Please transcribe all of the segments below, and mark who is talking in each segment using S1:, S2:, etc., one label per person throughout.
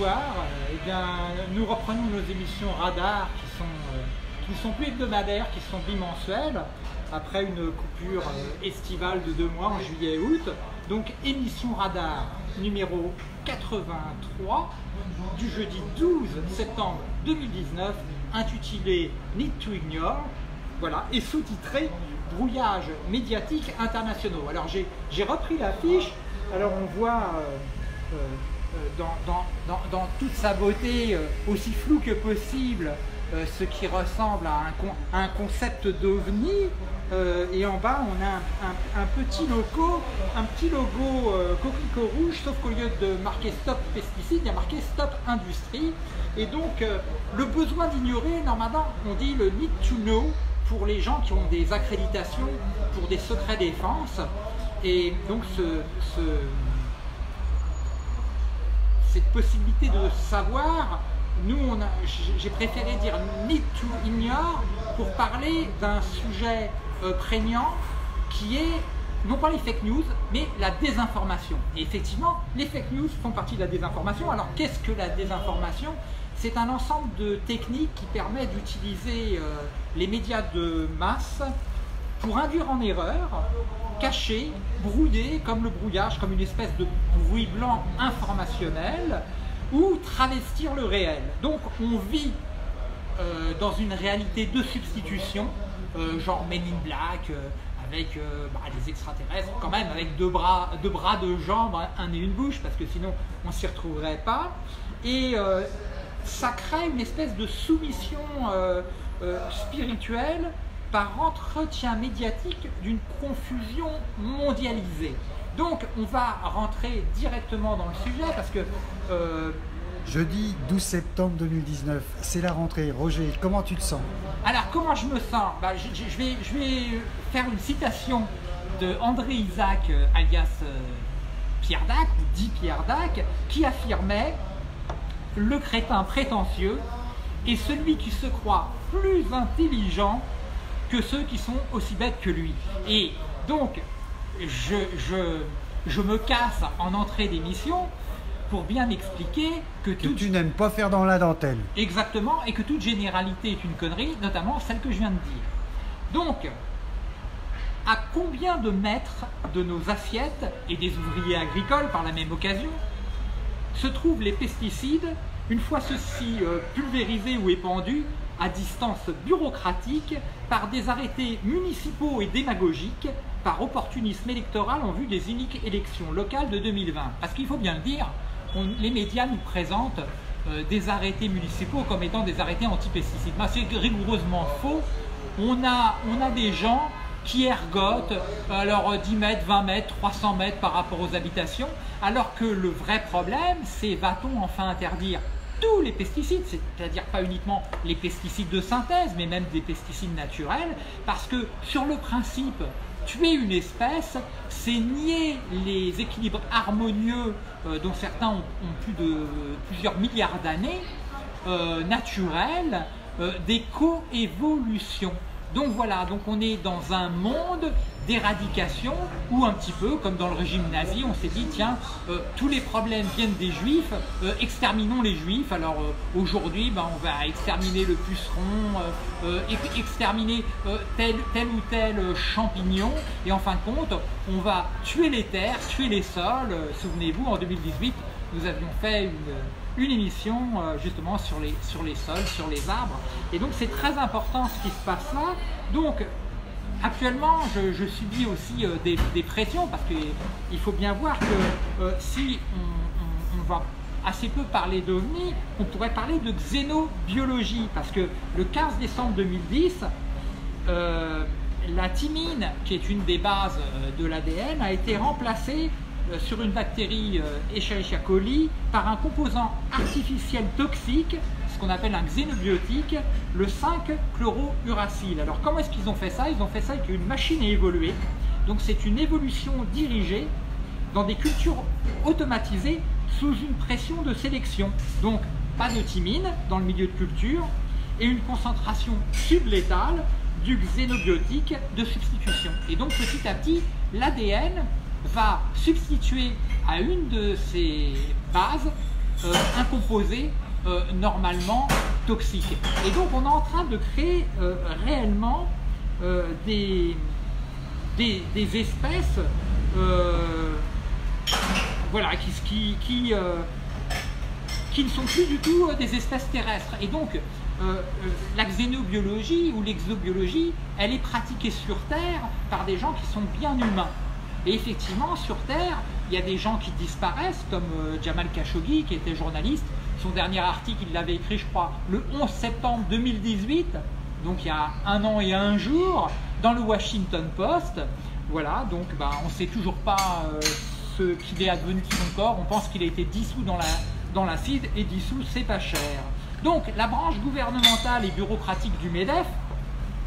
S1: Euh, eh bien, nous reprenons nos émissions Radar qui sont, euh, qui sont plus hebdomadaires, qui sont bimensuelles, après une coupure euh, estivale de deux mois en juillet et août. Donc, émission Radar numéro 83 du jeudi 12 septembre 2019, intitulée Need to Ignore, voilà, et sous-titré Brouillage médiatique internationaux. Alors, j'ai repris l'affiche, alors on voit. Dans, toute sa beauté, euh, aussi flou que possible, euh, ce qui ressemble à un, concept d'ovni. et en bas, on a un, petit logo, un petit logo coquelicot rouge, sauf qu'au lieu de marquer Stop pesticides, il y a marqué Stop industrie. Et donc, le besoin d'ignorer, normalement, on dit le need to know pour les gens qui ont des accréditations pour des secrets défense. Et donc, ce cette possibilité de savoir, nous, j'ai préféré dire need to ignore pour parler d'un sujet euh, prégnant qui est non pas les fake news, mais la désinformation. Et effectivement, les fake news font partie de la désinformation. Alors qu'est-ce que la désinformation? C'est un ensemble de techniques qui permet d'utiliser euh, les médias de masse pour induire en erreur, cacher, brouiller, comme le brouillage, comme une espèce de bruit blanc informationnel, ou travestir le réel. Donc on vit euh, dans une réalité de substitution, euh, genre Men in Black, euh, avec bah, des extraterrestres, quand même avec deux bras, deux bras, deux jambes, un et une bouche, parce que sinon on s'y retrouverait pas. Et ça crée une espèce de soumission spirituelle par entretien médiatique d'une confusion mondialisée. Donc on va rentrer directement dans le sujet parce que...
S2: Euh, Jeudi 12 septembre 2019, c'est la rentrée. Roger, comment tu te sens?
S1: Alors comment je me sens? Bah, je, vais, je vais faire une citation de André Isaac, euh, alias euh, Pierre Dac, ou dit Pierre Dac, qui affirmait « Le crétin prétentieux est celui qui se croit plus intelligent que ceux qui sont aussi bêtes que lui. Et donc, je, je, je me casse en entrée d'émission pour bien expliquer que,
S2: que tu n'aimes pas faire dans la dentelle.
S1: Exactement, et que toute généralité est une connerie, notamment celle que je viens de dire. Donc, à combien de mètres de nos assiettes et des ouvriers agricoles par la même occasion se trouvent les pesticides une fois ceux-ci euh, pulvérisés ou épandus à distance bureaucratique par des arrêtés municipaux et démagogiques par opportunisme électoral en vue des uniques élections locales de 2020. Parce qu'il faut bien le dire, les médias nous présentent euh, des arrêtés municipaux comme étant des arrêtés anti-pesticides. C'est rigoureusement faux. On a, des gens qui ergotent alors 10 mètres, 20 mètres, 300 mètres par rapport aux habitations, alors que le vrai problème, c'est va-t-on enfin interdire tous les pesticides, c'est-à-dire pas uniquement les pesticides de synthèse, mais même des pesticides naturels, parce que sur le principe, tuer une espèce, c'est nier les équilibres harmonieux euh, dont certains ont, plus de plusieurs milliards d'années, euh, naturels, euh, des coévolutions. Donc voilà, donc on est dans un monde d'éradication où un petit peu, comme dans le régime nazi, on s'est dit tiens, euh, tous les problèmes viennent des juifs, euh, exterminons les juifs. Alors euh, aujourd'hui, ben, on va exterminer le puceron, exterminer tel, tel ou tel champignon, et en fin de compte, on va tuer les terres, tuer les sols. Souvenez-vous, en 2018, nous avions fait une, une émission justement sur les, sur les sols, sur les arbres. Et donc c'est très important ce qui se passe là. Donc Actuellement, je, subis aussi euh, des, pressions parce qu'il faut bien voir que euh, si on, va assez peu parler d'OVNI, on pourrait parler de xénobiologie parce que le 15 décembre 2010, euh, la thymine, qui est une des bases de l'ADN, a été remplacée sur une bactérie Escherichia coli par un composant artificiel toxique qu'on appelle un xénobiotique, le 5-chlorouracile. Alors comment est-ce qu'ils ont fait ça? Ils ont fait ça avec une machine à évoluer. Donc c'est une évolution dirigée dans des cultures automatisées sous une pression de sélection. Donc pas de thymine dans le milieu de culture et une concentration sublétale du xénobiotique de substitution. Et donc petit à petit, l'ADN va substituer à une de ces bases un composé normalement toxique. Et donc on est en train de créer réellement des, des, espèces voilà, qui, qui, qui, ne sont plus du tout des espèces terrestres. Et donc euh, euh, la xénobiologie ou l'exobiologie, elle est pratiquée sur Terre par des gens qui sont bien humains. Et effectivement, sur Terre, il y a des gens qui disparaissent, comme euh, Jamal Khashoggi, qui était journaliste. Son dernier article, il l'avait écrit, je crois, le 11 septembre 2018, donc il y a un an et un jour, dans le Washington Post. Voilà, donc bah, on ne sait toujours pas ce qu'il est advenu de son corps. On pense qu'il a été dissous dans l'acide, dans et dissous, c'est pas cher. Donc la branche gouvernementale et bureaucratique du MEDEF,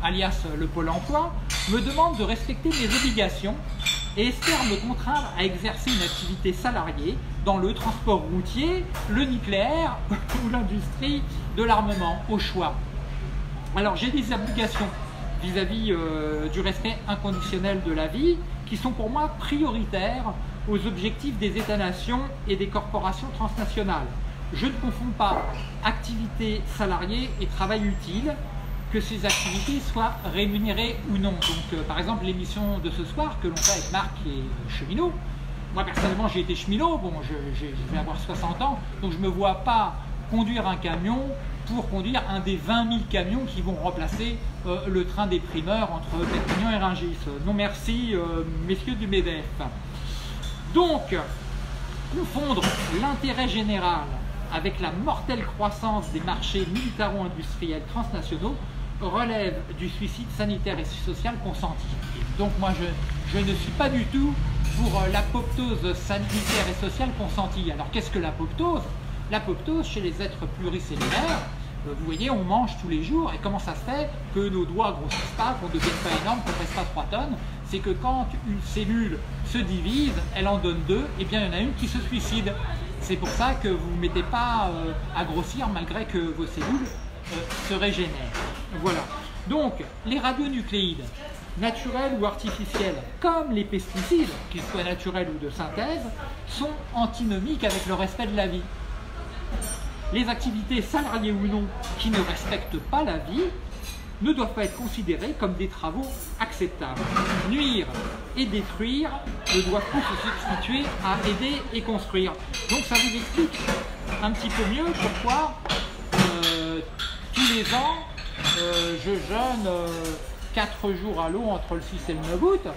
S1: alias le Pôle emploi, me demande de respecter mes obligations et espère me contraindre à exercer une activité salariée dans le transport routier, le nucléaire ou l'industrie de l'armement, au choix. Alors j'ai des obligations vis-à-vis euh, du respect inconditionnel de la vie qui sont pour moi prioritaires aux objectifs des États-nations et des corporations transnationales je ne confonds pas activité salariée et travail utile, que ces activités soient rémunérées ou non. Donc, euh, par exemple, l'émission de ce soir que l'on fait avec Marc et cheminot, moi personnellement j'ai été cheminot, bon, je, vais avoir 60 ans, donc je ne me vois pas conduire un camion pour conduire un des 20 000 camions qui vont remplacer euh, le train des primeurs entre Perpignan et Rungis. Non merci, euh, messieurs du MEDEF. Donc, confondre l'intérêt général avec la mortelle croissance des marchés militaro-industriels transnationaux, relève du suicide sanitaire et social consenti. Donc moi, je, ne suis pas du tout pour euh, l'apoptose sanitaire et sociale consentie. Alors qu'est-ce que l'apoptose? L'apoptose, chez les êtres pluricellulaires, euh, vous voyez, on mange tous les jours, et comment ça se fait que nos doigts grossissent pas, qu'on ne devienne pas énorme, qu'on ne pèse pas 3 tonnes? C'est que quand une cellule se divise, elle en donne deux, et bien il y en a une qui se suicide. C'est pour ça que vous ne mettez pas euh, à grossir malgré que vos cellules se régénèrent. Voilà. Donc, les radionucléides, naturels ou artificiels, comme les pesticides, qu'ils soient naturels ou de synthèse, sont antinomiques avec le respect de la vie. Les activités salariées ou non qui ne respectent pas la vie ne doivent pas être considérés comme des travaux acceptables. Nuire et détruire ne doivent plus se substituer à aider et construire. Donc ça vous explique un petit peu mieux pourquoi tous les ans euh, je jeûne 4 euh, jours à l'eau entre le 6 et le 9 août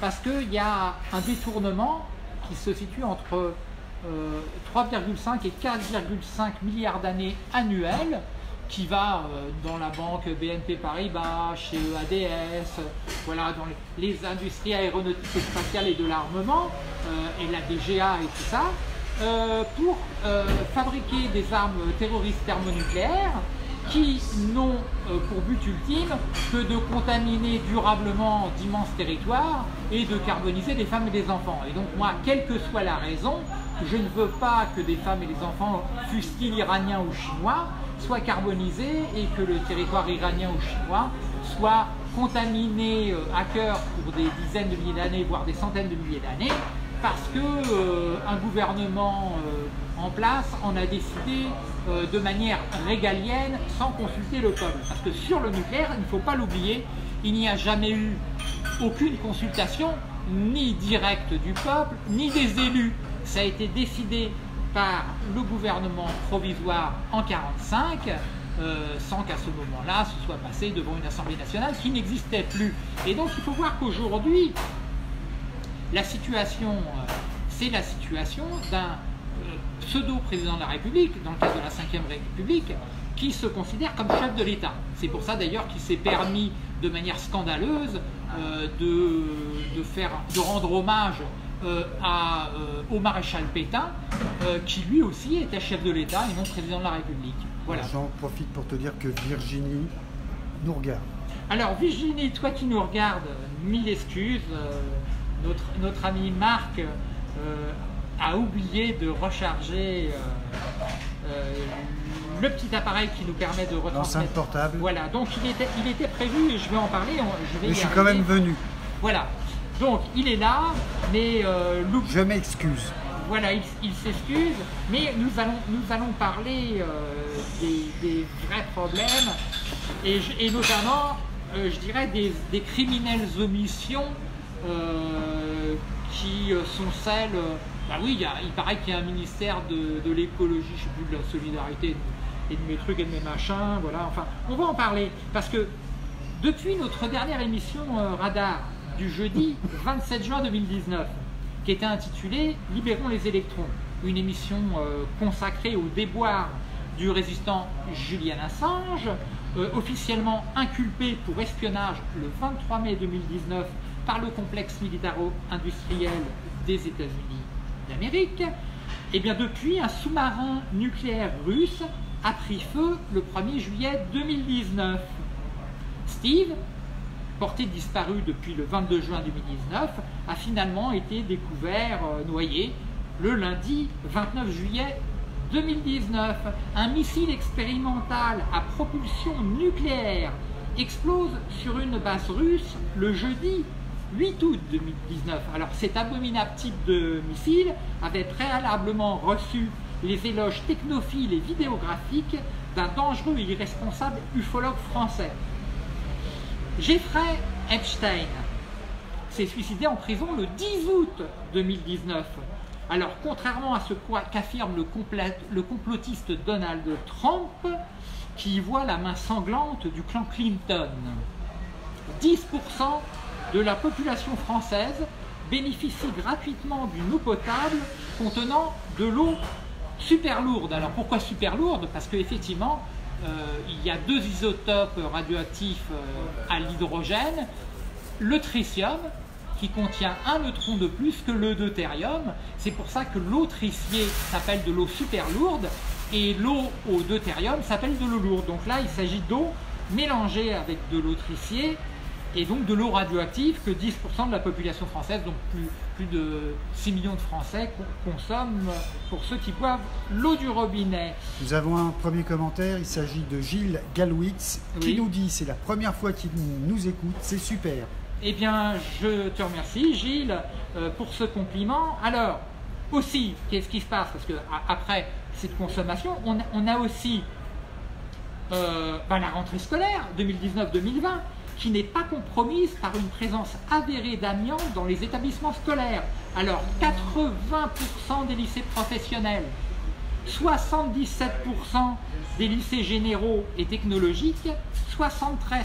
S1: parce qu'il y a un détournement qui se situe entre 3,5 et 4,5 milliards d'années annuelles qui va euh, dans la banque BNP Paribas, chez EADS, voilà, dans les industries aéronautiques et spatiales et de l'armement, euh, et la DGA et tout ça, euh, pour fabriquer des armes terroristes thermonucléaires qui n'ont pour but ultime que de contaminer durablement d'immenses territoires et de carboniser des femmes et des enfants. Et donc moi, quelle que soit la raison, je ne veux pas que des femmes et des enfants, fussent-ils iraniens ou chinois, soit carbonisé et que le territoire iranien ou chinois soit contaminé euh, à cœur pour des dizaines de milliers d'années, voire des centaines de milliers d'années, parce que euh, un gouvernement euh, en place en a décidé de manière régalienne sans consulter le peuple. Parce que sur le nucléaire, il ne faut pas l'oublier, il n'y a jamais eu aucune consultation, ni directe du peuple, ni des élus. Ça a été décidé par le gouvernement provisoire en 1945, euh, sans qu'à ce moment-là ce soit passé devant une Assemblée nationale qui n'existait plus. Et donc il faut voir qu'aujourd'hui, la situation, euh, c'est la situation d'un euh, pseudo-président de la République, dans le cadre de la Ve République, qui se considère comme chef de l'État. C'est pour ça d'ailleurs qu'il s'est permis de manière scandaleuse de, faire, de rendre hommage euh, à, euh, au maréchal Pétain, euh, qui lui aussi était chef de l'État et non président de la République.
S2: Voilà. J'en profite pour te dire que Virginie nous regarde.
S1: Alors Virginie, toi qui nous regardes, mille excuses. Notre, notre ami Marc a oublié de recharger le petit appareil qui nous permet de retransmettre.
S2: L'enceinte portable.
S1: Voilà, donc il était, il était prévu, et je vais en parler.
S2: Je vais Mais je suis quand même venu.
S1: Voilà, donc il est là, mais euh,
S2: Je m'excuse.
S1: voilà, il, s'excuse, mais nous allons, nous allons parler euh, des, vrais problèmes et, et notamment, euh, je dirais, des, des criminelles omissions euh, qui sont celles. bah oui, il, paraît qu'il y a un ministère de, de l'écologie, je ne sais plus, de la solidarité et de mes trucs et de mes machins, voilà. Enfin, on va en parler parce que depuis notre dernière émission Radar du jeudi 27 juin 2019, qui était intitulée Libérons les électrons, une émission euh, consacrée au déboire du résistant Julian Assange, euh, officiellement inculpé pour espionnage le 23 mai 2019 par le complexe militaro-industriel des États-Unis d'Amérique. Et eh bien depuis, un sous-marin nucléaire russe a pris feu le 1er juillet 2019. Steve, porté disparu depuis le 22 juin 2019, a finalement été découvert euh, noyé le lundi 29 juillet 2019. Un missile expérimental à propulsion nucléaire explose sur une base russe le jeudi 8 août 2019. Alors cet abominable type de missile avait préalablement reçu les éloges technophiles et vidéographiques d'un dangereux et irresponsable ufologue français. Jeffrey Epstein s'est suicidé en prison le 10 août 2019. Alors, contrairement à ce qu'affirme le, le complotiste Donald Trump, qui voit la main sanglante du clan Clinton, 10% de la population française bénéficie gratuitement d'une eau potable contenant de l'eau super lourde. Alors pourquoi super lourde Parce qu'effectivement, euh, il y a deux isotopes radioactifs euh, à l'hydrogène, le tritium, qui contient un neutron de plus que le deutérium. C'est pour ça que l'eau tricier s'appelle de l'eau super lourde et l'eau au deutérium s'appelle de l'eau lourde. Donc là, il s'agit d'eau mélangée avec de l'eau tricier et donc de l'eau radioactive que 10% de la population française, donc plus, plus de 6 millions de Français, consomment pour ceux qui boivent l'eau du robinet.
S2: Nous avons un premier commentaire, il s'agit de Gilles Galwitz qui nous dit c'est la première fois qu'il nous écoute, c'est super.
S1: Eh bien, je te remercie Gilles euh, pour ce compliment. Alors, aussi, qu'est-ce qui se passe? Parce que après cette consommation, on, a aussi euh, ben, la rentrée scolaire 2019-2020 qui n'est pas compromise par une présence avérée d'amiante dans les établissements scolaires. Alors 80% des lycées professionnels, 77% des lycées généraux et technologiques, 73%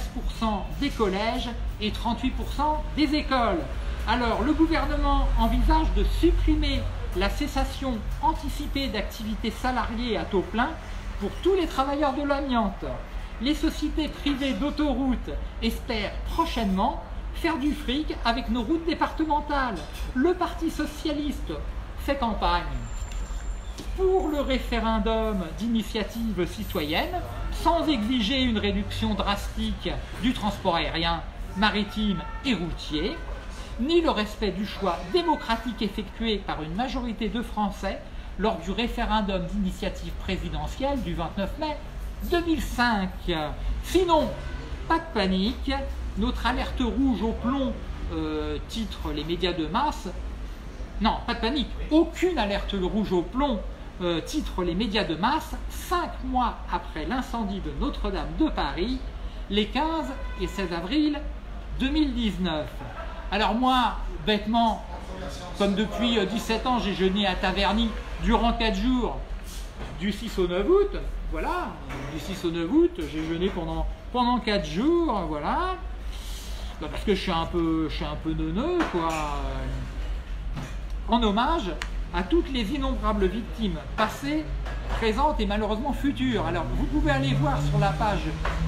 S1: des collèges et 38% des écoles. Alors le gouvernement envisage de supprimer la cessation anticipée d'activités salariées à taux plein pour tous les travailleurs de l'amiante les sociétés privées d'autoroutes espèrent prochainement faire du fric avec nos routes départementales. Le Parti socialiste fait campagne pour le référendum d'initiative citoyenne sans exiger une réduction drastique du transport aérien, maritime et routier, ni le respect du choix démocratique effectué par une majorité de Français lors du référendum d'initiative présidentielle du 29 mai 2005. Sinon, pas de panique, notre alerte rouge au plomb euh, titre les médias de masse. Non, pas de panique, aucune alerte rouge au plomb euh, titre les médias de masse, cinq mois après l'incendie de Notre-Dame de Paris, les 15 et 16 avril 2019. Alors moi, bêtement, comme depuis 17 euh, ans j'ai jeûné à Taverny durant 4 jours, du 6 au 9 août, voilà, du 6 au 9 août, j'ai jeûné pendant, pendant 4 jours, voilà. Bah, parce que je suis un peu, je suis un peu neuneux, quoi. En hommage à toutes les innombrables victimes passées, présentes et malheureusement futures. Alors, vous pouvez aller voir sur la page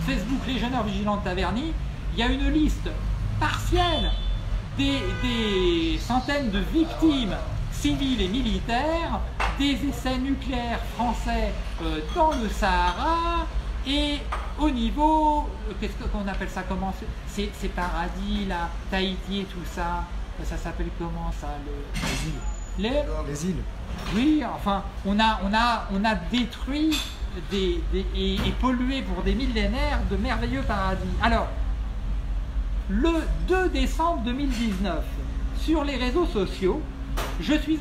S1: Facebook Légionnaires Vigilants de Taverny, il y a une liste partielle des centaines de victimes civiles et militaires des essais nucléaires français euh, dans le Sahara et au niveau, euh, qu'est-ce qu'on appelle ça comment Ces paradis là, Tahiti et tout ça, ça s'appelle comment ça
S2: Les îles. Les, îles.
S1: Oui, enfin, on a, on a, on a détruit des, et, et pollué pour des millénaires de merveilleux paradis. Alors, le 2 décembre 2019, sur les réseaux sociaux, Je suis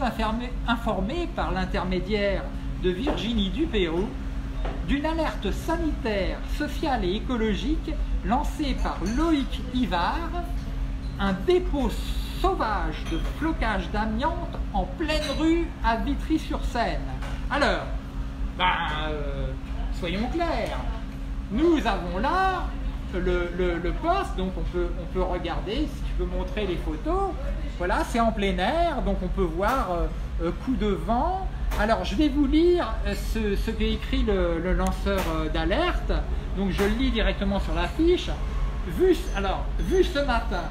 S1: informé, par l'intermédiaire de Virginie Dupérou d'une alerte sanitaire, sociale et écologique lancée par Loïc Ivard, un dépôt sauvage de flocage d'amiante en pleine rue à Vitry-sur-Seine. Alors, ben, euh, soyons clairs, nous avons là le, poste, donc on peut, on peut regarder, si tu peux montrer les photos, voilà, c'est en plein air, donc on peut voir euh, euh, coup de vent. Alors je vais vous lire ce, ce qu'est écrit le, lanceur d'alerte, donc je le lis directement sur l'affiche. Vu, alors, vu ce matin,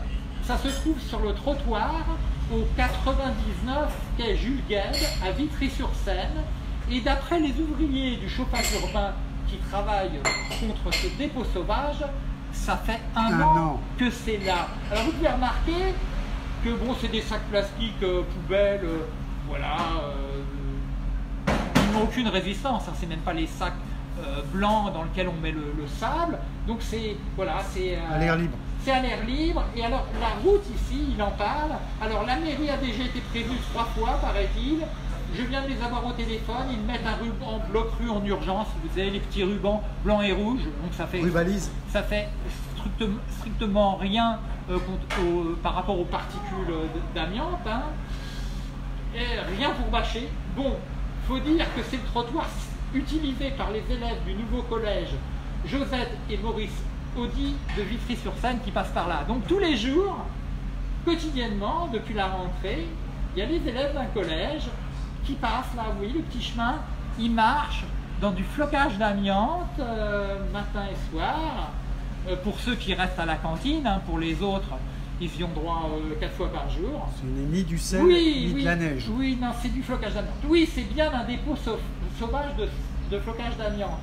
S1: ça se trouve sur le trottoir au 99 quai Jules Gued à Vitry-sur-Seine. Et d'après les ouvriers du chauffage urbain qui travaillent contre ce dépôt sauvage, ça fait un, an, que c'est là. Alors vous pouvez remarquer que bon, c'est des sacs plastiques euh, poubelles, euh, voilà, euh, ils n'ont aucune résistance. Hein, c'est même pas les sacs blancs dans lesquels on met le, le sable. Donc c'est voilà, c'est
S2: à l'air libre
S1: c'est à l'air libre. Et alors, la route ici, il en parle. Alors, la mairie a déjà été prévue trois fois, paraît-il. Je viens de les avoir au téléphone. Ils mettent un ruban bloc rue en urgence. Vous avez les petits rubans blancs et rouges. Donc, ça fait, ça fait strictement, rien euh, par rapport aux particules d'amiante. Hein. Et rien pour bâcher. Bon, faut dire que c'est le trottoir utilisé par les élèves du nouveau collège Josette et Maurice Audi de Vitry-sur-Seine qui passe par là. Donc tous les jours, quotidiennement, depuis la rentrée, il y a les élèves d'un collège qui passent là, oui, le petit chemin, ils marchent dans du flocage d'amiante euh, matin et soir. Euh, pour ceux qui restent à la cantine, hein, pour les autres, ils y ont droit euh, quatre fois par jour.
S2: Ce n'est ni du sel, ni
S1: de
S2: la neige.
S1: Oui, non, c'est du flocage d'amiante. Oui, c'est bien un dépôt sauvage de, de flocage d'amiante.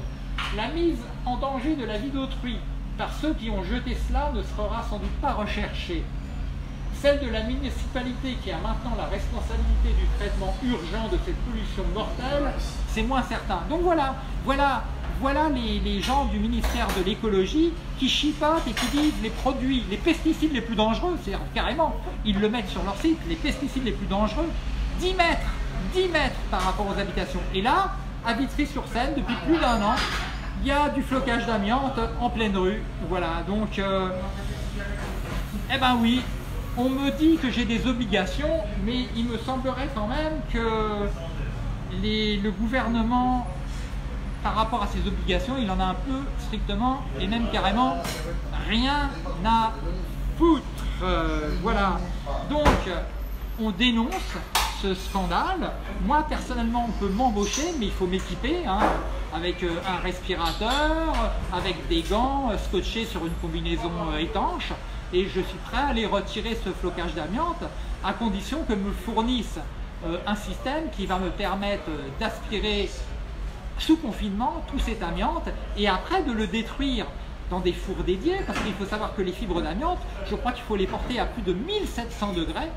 S1: La mise en danger de la vie d'autrui par ceux qui ont jeté cela ne sera sans doute pas recherchée. Celle de la municipalité qui a maintenant la responsabilité du traitement urgent de cette pollution mortelle, c'est moins certain. Donc voilà, voilà, voilà les, gens du ministère de l'écologie qui chipotent et qui disent les produits, les pesticides les plus dangereux, c'est carrément, ils le mettent sur leur site, les pesticides les plus dangereux, 10 mètres, 10 mètres par rapport aux habitations. Et là, à Vitry-sur-Seine, depuis plus d'un an, il y a du flocage d'amiante en pleine rue. Voilà, donc, euh, eh ben oui, on me dit que j'ai des obligations, mais il me semblerait quand même que le gouvernement, par rapport à ses obligations, il en a un peu strictement et même carrément rien à foutre. Euh, voilà, donc on dénonce ce scandale. Moi, personnellement, on peut m'embaucher, mais il faut m'équiper. Hein avec euh, un respirateur, avec des gants euh, scotchés sur une combinaison étanche et je suis prêt à aller retirer ce flocage d'amiante à condition que me fournisse un système qui va me permettre d'aspirer sous confinement tout cet amiante et après de le détruire dans des fours dédiés parce qu'il faut savoir que les fibres d'amiante, je crois qu'il faut les porter à plus de 1700 degrés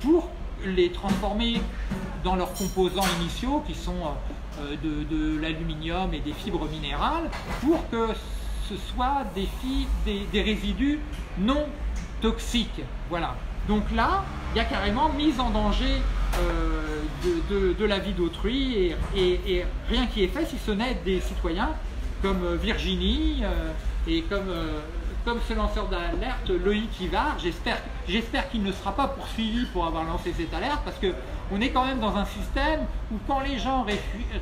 S1: pour les transformer dans leurs composants initiaux qui sont euh, de, l'aluminium et des fibres minérales pour que ce soit des, des, résidus non toxiques. Voilà. Donc là, il y a carrément mise en danger euh, de, la vie d'autrui et, rien qui est fait si ce n'est des citoyens comme euh, Virginie et comme comme ce lanceur d'alerte, Loïc Ivard, j'espère qu'il ne sera pas poursuivi pour avoir lancé cette alerte parce qu'on est quand même dans un système où quand les gens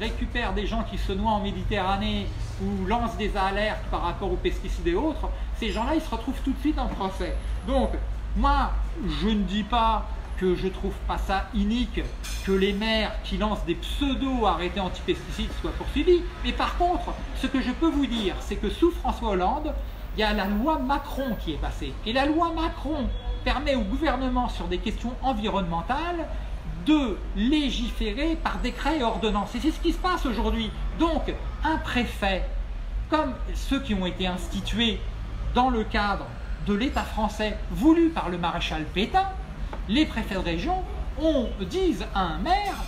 S1: récupèrent des gens qui se noient en Méditerranée ou lancent des alertes par rapport aux pesticides et autres, ces gens-là, ils se retrouvent tout de suite en procès. Donc, moi, je ne dis pas que je trouve pas ça inique que les maires qui lancent des pseudo-arrêtés antipesticides soient poursuivis. Mais par contre, ce que je peux vous dire, c'est que sous François Hollande, il y a la loi Macron qui est passée. Et la loi Macron permet au gouvernement sur des questions environnementales de légiférer par décret et ordonnance. Et c'est ce qui se passe aujourd'hui. Donc, un préfet, comme ceux qui ont été institués dans le cadre de l'État français voulu par le maréchal Pétain, les préfets de région on disent à un maire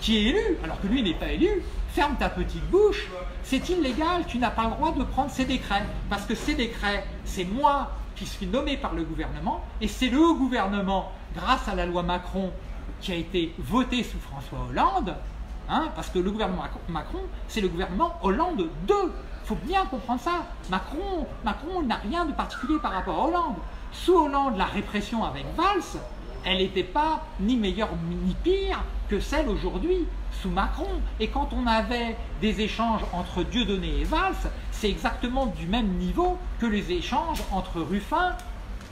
S1: qui est élu, alors que lui n'est pas élu, ferme ta petite bouche, c'est illégal, tu n'as pas le droit de prendre ces décrets. Parce que ces décrets, c'est moi qui suis nommé par le gouvernement, et c'est le gouvernement, grâce à la loi Macron, qui a été voté sous François Hollande, hein, parce que le gouvernement Macron, c'est le gouvernement Hollande 2. Il faut bien comprendre ça. Macron, Macron n'a rien de particulier par rapport à Hollande. Sous Hollande, la répression avec Valls, elle n'était pas ni meilleure ni pire que celle aujourd'hui sous Macron. Et quand on avait des échanges entre Dieudonné et Valls, c'est exactement du même niveau que les échanges entre Ruffin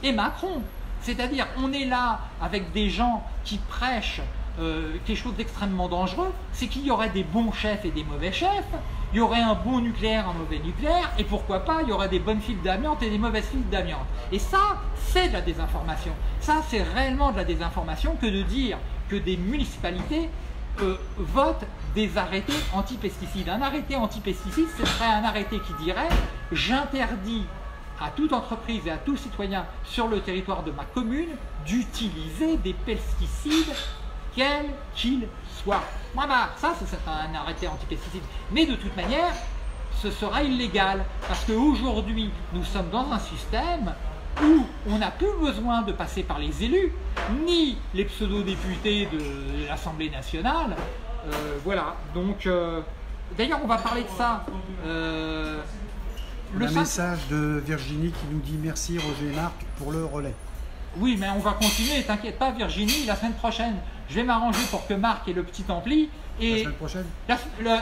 S1: et Macron. C'est-à-dire, on est là avec des gens qui prêchent euh, quelque chose d'extrêmement dangereux, c'est qu'il y aurait des bons chefs et des mauvais chefs, il y aurait un bon nucléaire, un mauvais nucléaire, et pourquoi pas, il y aurait des bonnes fils d'amiante et des mauvaises fils d'amiante. Et ça, c'est de la désinformation. Ça, c'est réellement de la désinformation que de dire que des municipalités votent des arrêtés anti-pesticides. Un arrêté anti-pesticides, ce serait un arrêté qui dirait j'interdis à toute entreprise et à tout citoyen sur le territoire de ma commune d'utiliser des pesticides quels qu'ils soient. Voilà, ça c'est un arrêté anti-pesticides. Mais de toute manière, ce sera illégal parce qu'aujourd'hui, nous sommes dans un système où on n'a plus besoin de passer par les élus, ni les pseudo-députés de l'Assemblée nationale. Euh, voilà, donc euh, d'ailleurs on va parler de ça.
S2: Euh, le message de Virginie qui nous dit merci Roger et Marc pour le relais.
S1: Oui, mais on va continuer, t'inquiète pas Virginie, la semaine prochaine, je vais m'arranger pour que Marc ait le petit ampli.
S2: Et la semaine prochaine?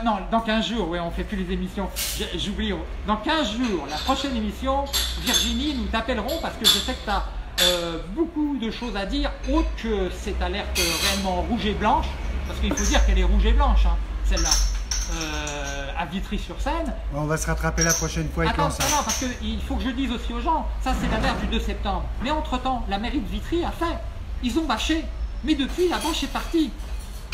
S1: Non, dans 15 jours, oui, on fait plus les émissions. J'oublie. Dans 15 jours, la prochaine émission, Virginie, nous t'appellerons parce que je sais que tu as euh, beaucoup de choses à dire, autre que cette alerte réellement rouge et blanche, parce qu'il faut dire qu'elle est rouge et blanche, hein, celle-là. Euh, à Vitry-sur-Seine.
S2: On va se rattraper la prochaine fois.
S1: Attends, non, parce qu'il faut que je dise aussi aux gens, ça c'est l'alerte du 2 septembre. Mais entre-temps, la mairie de Vitry a fait. Ils ont bâché. Mais depuis, la bâche est partie.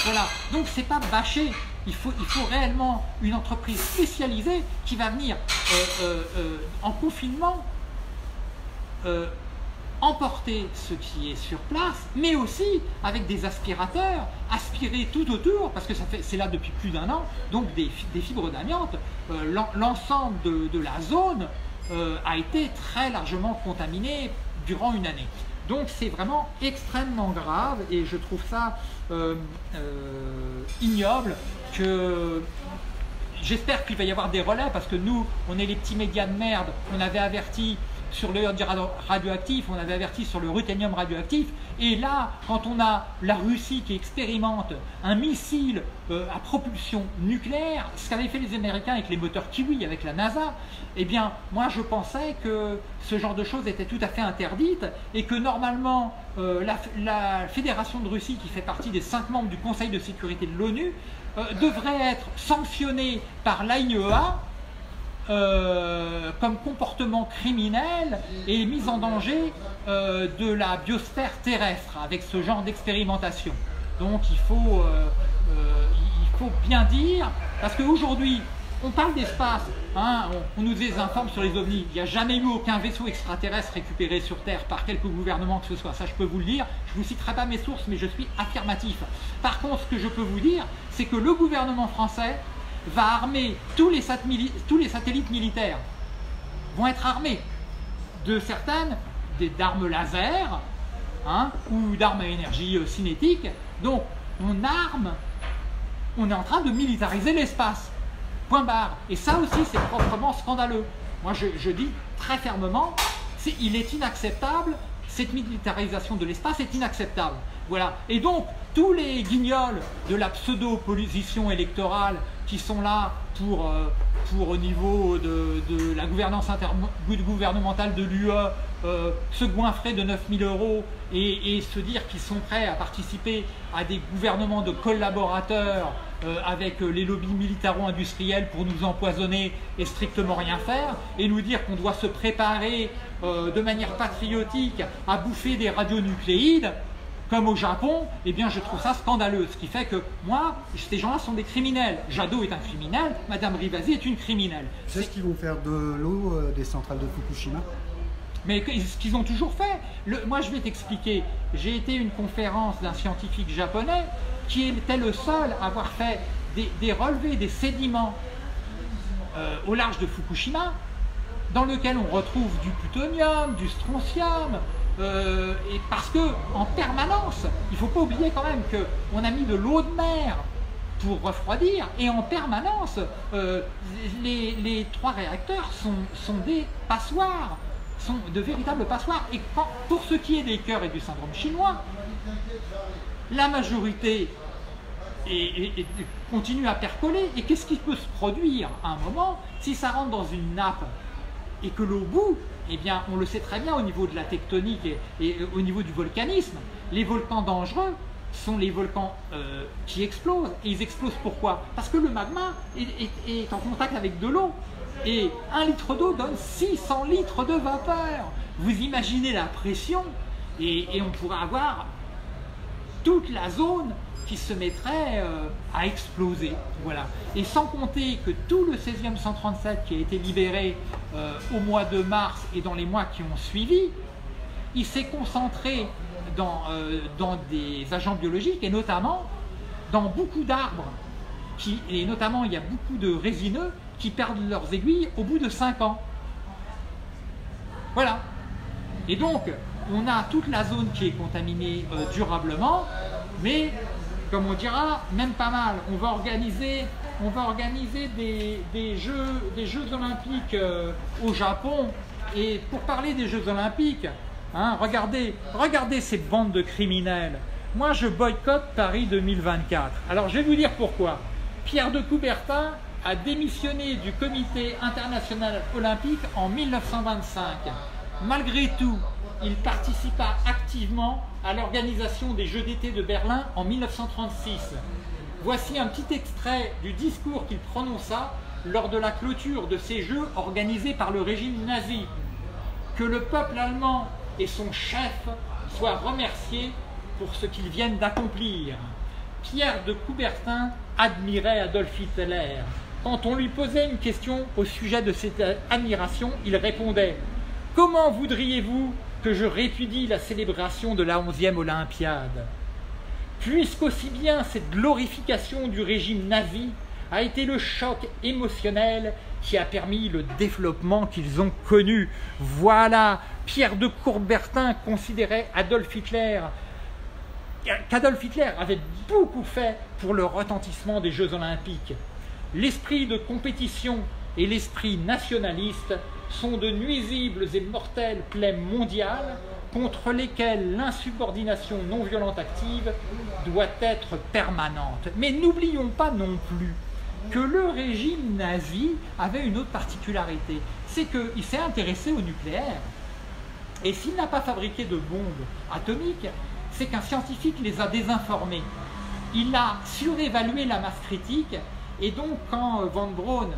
S1: Voilà. Donc c'est pas bâché. Il faut, il faut réellement une entreprise spécialisée qui va venir euh, euh, en confinement emporter ce qui est sur place, mais aussi avec des aspirateurs, aspirer tout autour, parce que c'est là depuis plus d'un an, donc des, fibres d'amiante. Euh, l'ensemble de, la zone euh, a été très largement contaminé durant une année. Donc c'est vraiment extrêmement grave et je trouve ça euh, ignoble que j'espère qu'il va y avoir des relais parce que nous, on est les petits médias de merde, on avait averti sur le radioactif, on avait averti sur le ruthénium radioactif. Et là, quand on a la Russie qui expérimente un missile euh, à propulsion nucléaire, ce qu'avaient fait les Américains avec les moteurs Kiwi, avec la NASA, eh bien, moi je pensais que ce genre de choses était tout à fait interdite et que normalement euh, la, Fédération de Russie, qui fait partie des cinq membres du Conseil de sécurité de l'ONU, euh, devrait être sanctionnée par l'AIEA euh, comme comportement criminel et mise en danger euh, de la biosphère terrestre avec ce genre d'expérimentation. Donc il faut, euh, il faut bien dire, parce qu'aujourd'hui, on parle d'espace, hein, on, nous désinforme sur les ovnis. Il n'y a jamais eu aucun vaisseau extraterrestre récupéré sur Terre par quelque gouvernement que ce soit. Ça, je peux vous le dire. Je ne vous citerai pas mes sources, mais je suis affirmatif. Par contre, ce que je peux vous dire, c'est que le gouvernement français va armer tous les, satellites militaires, vont être armés de certaines d'armes laser hein, ou d'armes à énergie euh, cinétique. Donc on arme, on est en train de militariser l'espace. Point barre. Et ça aussi c'est proprement scandaleux. Moi je, dis très fermement, il est inacceptable, cette militarisation de l'espace est inacceptable. Voilà. Et donc tous les guignols de la pseudo-position électorale qui sont là pour, euh, au niveau de, la gouvernance gouvernementale de l'UE euh, se goinfrer de 9000 euros et, se dire qu'ils sont prêts à participer à des gouvernements de collaborateurs euh, avec les lobbies militaro-industriels pour nous empoisonner et strictement rien faire, et nous dire qu'on doit se préparer de manière patriotique à bouffer des radionucléides, comme au Japon, eh bien je trouve ça scandaleux. Ce qui fait que moi, ces gens-là sont des criminels. Jadot est un criminel, Madame Rivasi est une criminelle.
S2: C'est ce qu'ils vont faire de l'eau euh, des centrales de Fukushima?
S1: Mais ce qu'ils ont toujours fait. moi, je vais t'expliquer. J'ai été à une conférence d'un scientifique japonais qui était le seul à avoir fait des, relevés des sédiments euh, au large de Fukushima, dans lequel on retrouve du plutonium, du strontium, euh, et parce que en permanence, il ne faut pas oublier quand même qu'on a mis de l'eau de mer pour refroidir, et en permanence, euh, les, trois réacteurs sont, des passoires, sont de véritables passoires. Et pour ce qui est des cœurs et du syndrome chinois, la majorité continue à percoler. Et qu'est-ce qui peut se produire à un moment si ça rentre dans une nappe et que l'eau bout eh bien, on le sait très bien au niveau de la tectonique et, au niveau du volcanisme, les volcans dangereux sont les volcans euh, qui explosent. Et ils explosent pourquoi? Parce que le magma est, en contact avec de l'eau. Et un litre d'eau donne 600 litres de vapeur. Vous imaginez la pression et on pourrait avoir toute la zone qui se mettrait euh, à exploser. Voilà. Et sans compter que tout le 16e 137 qui a été libéré euh, au mois de mars et dans les mois qui ont suivi, il s'est concentré dans, euh, dans des agents biologiques et notamment dans beaucoup d'arbres. Et notamment, il y a beaucoup de résineux qui perdent leurs aiguilles au bout de 5 ans. Voilà. Et donc, on a toute la zone qui est contaminée durablement, mais comme on dira, même pas mal. On va organiser, des, jeux, olympiques euh, au Japon. Et pour parler des Jeux olympiques, hein, regardez, regardez ces bandes de criminels. Moi, je boycotte Paris 2024. Alors, je vais vous dire pourquoi. Pierre de Coubertin a démissionné du comité international olympique en 1925. Malgré tout, il participa activement à l'organisation des Jeux d'été de Berlin en 1936. Voici un petit extrait du discours qu'il prononça lors de la clôture de ces Jeux organisés par le régime nazi. Que le peuple allemand et son chef soient remerciés pour ce qu'ils viennent d'accomplir. Pierre de Coubertin admirait Adolf Hitler. Quand on lui posait une question au sujet de cette admiration, il répondait « Comment voudriez-vous que je répudie la célébration de la 11e Olympiade. Puisqu'aussi bien cette glorification du régime nazi a été le choc émotionnel qui a permis le développement qu'ils ont connu. Voilà, Pierre de Courbertin considérait Adolf Hitler qu'Adolf Hitler avait beaucoup fait pour le retentissement des Jeux olympiques. L'esprit de compétition et l'esprit nationaliste sont de nuisibles et mortelles plaies mondiales contre lesquelles l'insubordination non violente active doit être permanente. Mais n'oublions pas non plus que le régime nazi avait une autre particularité, c'est qu'il s'est intéressé au nucléaire. Et s'il n'a pas fabriqué de bombes atomiques, c'est qu'un scientifique les a désinformés. Il a surévalué la masse critique, et donc quand Van Braun,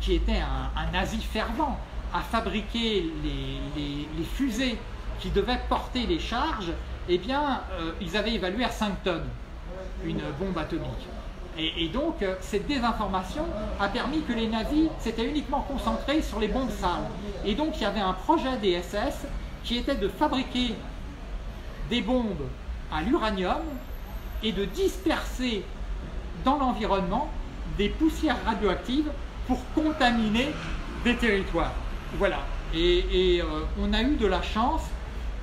S1: qui était un nazi fervent, à fabriquer les, fusées qui devaient porter les charges, eh bien, euh, ils avaient évalué à 5 tonnes une bombe atomique. Et, donc, euh, cette désinformation a permis que les nazis s'étaient uniquement concentrés sur les bombes sales. Et donc, il y avait un projet des SS qui était de fabriquer des bombes à l'uranium et de disperser dans l'environnement des poussières radioactives pour contaminer des territoires. Voilà. Et, euh, on a eu de la chance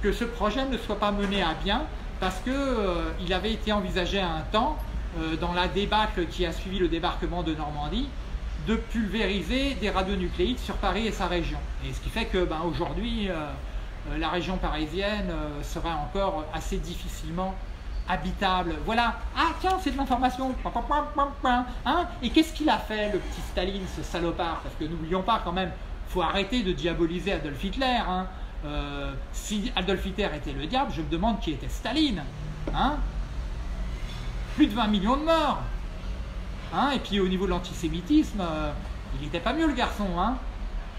S1: que ce projet ne soit pas mené à bien parce qu'il euh, avait été envisagé à un temps, euh, dans la débâcle qui a suivi le débarquement de Normandie, de pulvériser des radionucléides sur Paris et sa région. Et ce qui fait que ben, aujourd'hui, la région parisienne serait encore assez difficilement habitable. Voilà. Ah tiens, c'est de l'information. Hein et qu'est-ce qu'il a fait, le petit Staline, ce salopard? Parce que n'oublions pas quand même, faut arrêter de diaboliser Adolf Hitler. Hein. Euh, si Adolf Hitler était le diable, je me demande qui était Staline. Hein. Plus de 20 millions de morts. Hein. Et puis au niveau de l'antisémitisme, euh, il n'était pas mieux le garçon.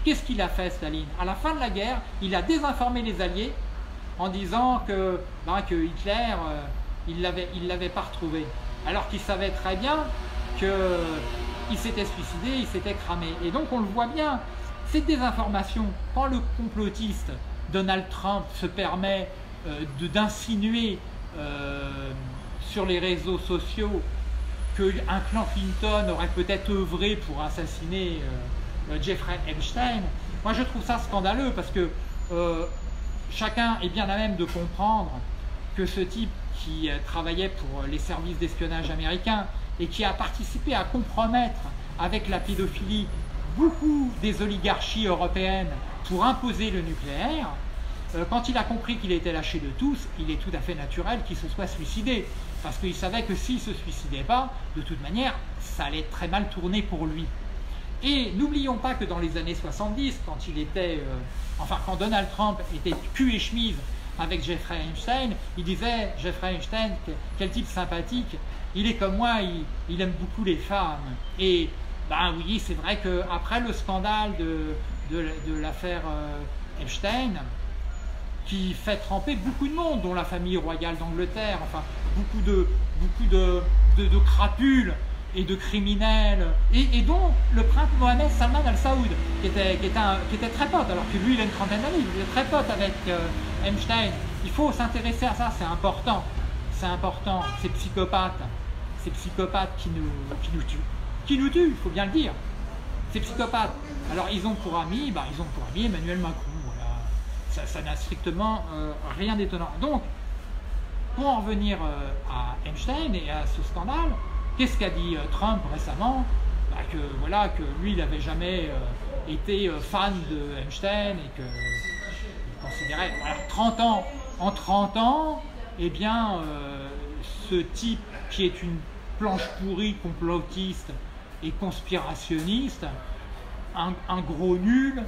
S1: Qu'est-ce qu'il a fait Staline? À la fin de la guerre, il a désinformé les Alliés en disant que, ben, Hitler, euh, il ne l'avait pas retrouvé. Alors qu'il savait très bien qu'il s'était suicidé, il s'était cramé. Et donc on le voit bien, cette désinformation, quand le complotiste. Donald Trump se permet euh, d'insinuer euh, sur les réseaux sociaux qu'un clan Clinton aurait peut-être œuvré pour assassiner euh, Jeffrey Epstein, moi je trouve ça scandaleux parce que chacun est bien à même de comprendre que ce type qui travaillait pour les services d'espionnage américains et qui a participé à compromettre avec la pédophilie beaucoup des oligarchies européennes pour imposer le nucléaire, euh, quand il a compris qu'il était lâché de tous, il est tout à fait naturel qu'il se soit suicidé. Parce qu'il savait que s'il ne se suicidait pas, de toute manière, ça allait très mal tourner pour lui. Et n'oublions pas que dans les années 70, quand il était, euh, enfin quand Donald Trump était cul et chemise avec Jeffrey Einstein, il disait Jeffrey Einstein, quel type sympathique, il est comme moi, il, aime beaucoup les femmes. Et ben oui, c'est vrai qu'après le scandale de, de, l'affaire euh, Epstein, qui fait tremper beaucoup de monde, dont la famille royale d'Angleterre, enfin beaucoup de, beaucoup de, de, crapules et de criminels, et, dont le prince Mohamed Salman Al Saoud, qui était, qui, était très pote, alors que lui il a une trentaine d'années, il était très pote avec euh, Einstein. Il faut s'intéresser à ça, c'est important, c'est important, ces psychopathes, ces psychopathes qui nous, qui nous tuent, qui nous tuent, il faut bien le dire, ces psychopathes. Alors ils ont pour ami, bah, ils ont pour ami Emmanuel Macron ça n'a strictement euh, rien d'étonnant. Donc, pour en revenir euh, à Einstein et à ce scandale, qu'est-ce qu'a dit euh, Trump récemment? Bah, que, voilà, que lui, il n'avait jamais été fan de Einstein et qu'il considérait, 30 ans, en 30 ans, eh bien, ce type qui est une planche pourrie complotiste et conspirationniste, un gros nul,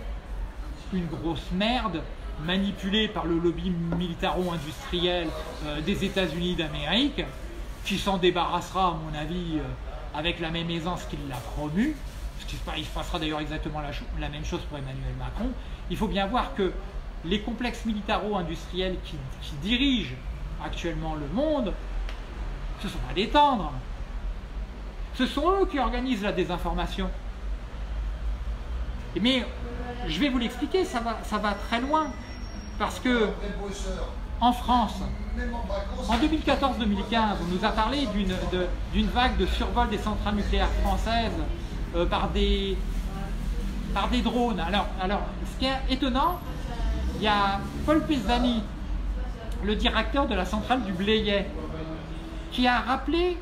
S1: une grosse merde, manipulé par le lobby militaro-industriel euh, des États-Unis d'Amérique, qui s'en débarrassera, à mon avis, euh, avec la même aisance qu'il l'a promu, qui se passera d'ailleurs exactement la, même chose pour Emmanuel Macron. Il faut bien voir que les complexes militaro-industriels qui, dirigent actuellement le monde, ce sont pas des. Ce sont eux qui organisent la désinformation. Mais je vais vous l'expliquer, ça va, très loin. Parce que en France, en 2014-2015, on nous a parlé d'une vague de survol des centrales nucléaires françaises euh, par, des, drones. Alors, alors, ce qui est étonnant, il y a Paul Pisani, le directeur de la centrale du Blayet, qui a rappelé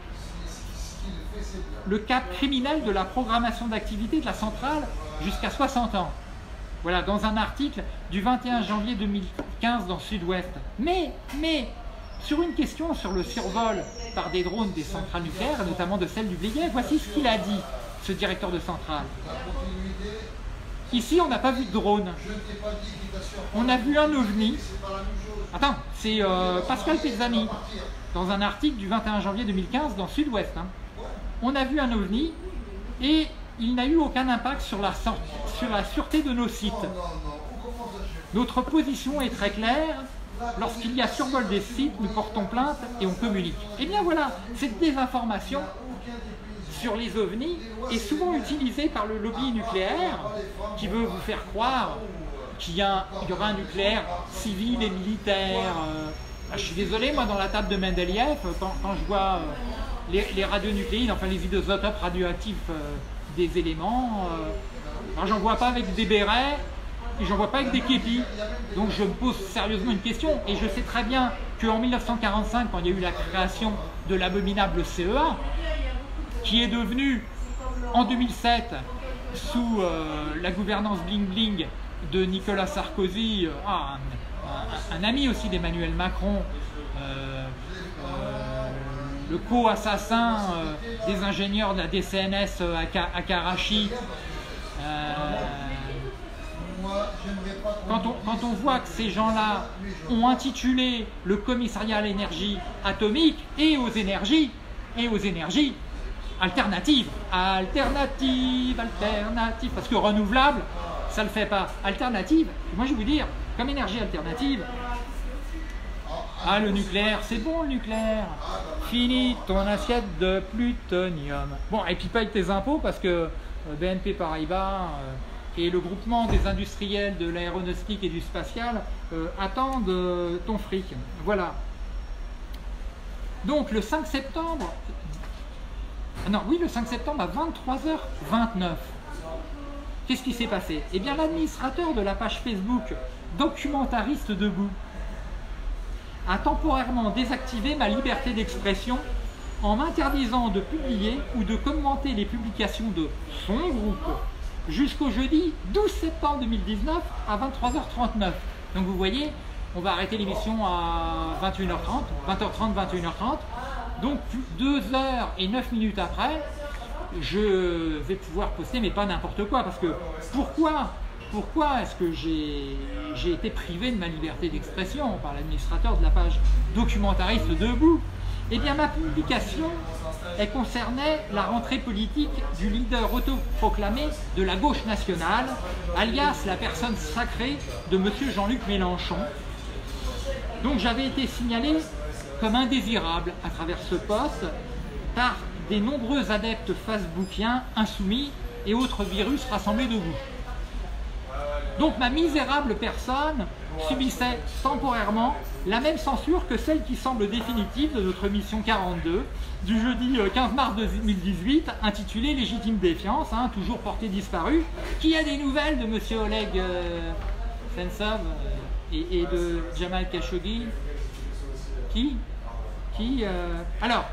S1: le cap criminel de la programmation d'activité de la centrale jusqu'à 60 ans. Voilà, dans un article du 21 janvier 2015 dans Sud-Ouest. Mais, mais, sur une question sur le survol par des drones des centrales nucléaires, notamment de celle du Bléguet, voici ce qu'il a dit, ce directeur de centrale. Ici, on n'a pas vu de drone. On a vu un ovni. Attends, c'est euh, Pascal Pezzani, dans un article du 21 janvier 2015 dans Sud-Ouest. Hein. On a vu un ovni et il n'a eu aucun impact sur la, sur la sûreté de nos sites. Notre position est très claire. Lorsqu'il y a survol des sites, nous portons plainte et on communique. Eh bien voilà, cette désinformation sur les ovnis est souvent utilisée par le lobby nucléaire qui veut vous faire croire qu'il y, aura un nucléaire civil et militaire. Euh. Ah, je suis désolé, moi dans la table de Mendeleïev, quand, je vois euh, les, radionucléides, enfin les isotopes radioactifs euh, des éléments. Euh, alors j'en vois pas avec des bérets et j'en vois pas avec des képis. Donc je me pose sérieusement une question et je sais très bien qu'en 1945, quand il y a eu la création de l'abominable CEA, qui est devenu en 2007 sous euh, la gouvernance bling bling de Nicolas Sarkozy, euh, ah, un, ami aussi d'Emmanuel Macron, le co-assassin euh, des ingénieurs de la DCNS à, Karachi. Quand on, voit que ces gens-là ont intitulé le commissariat à l'énergie atomique et aux énergies, et aux énergies alternatives, alternatives, alternatives, parce que renouvelable, ça le fait pas. Alternative, moi je vais vous dire, comme énergie alternative, ah, le nucléaire, c'est bon le nucléaire. Fini ton assiette de plutonium. Bon, et puis paye tes impôts parce que euh, BNP Paribas euh, et le groupement des industriels de l'aéronautique et du spatial euh, attendent ton fric. Voilà. Donc le 5 septembre, non, oui, le 5 septembre à 23h29. Qu'est-ce qui s'est passé? Eh bien, l'administrateur de la page Facebook documentariste debout, a temporairement désactivé ma liberté d'expression en m'interdisant de publier ou de commenter les publications de son groupe jusqu'au jeudi 12 septembre 2019 à 23h39. Donc vous voyez, on va arrêter l'émission à 21h30, 20h30, 21h30. Donc 2 h et 9 minutes après, je vais pouvoir poster, mais pas n'importe quoi. Parce que pourquoi pourquoi est-ce que j'ai été privé de ma liberté d'expression par l'administrateur de la page documentariste debout? Eh bien, ma publication, elle concernait la rentrée politique du leader autoproclamé de la gauche nationale, alias la personne sacrée de M. Jean-Luc Mélenchon. Donc j'avais été signalé comme indésirable à travers ce poste par des nombreux adeptes facebookiens insoumis et autres virus rassemblés debout. Donc ma misérable personne subissait temporairement la même censure que celle qui semble définitive de notre mission 42 du jeudi 15 euh, mars 2018 intitulée Légitime défiance, hein, toujours portée disparue. Qui a des nouvelles de Monsieur Oleg euh, Sensov euh, et, de Jamal Khashoggi Qui Qui Alors,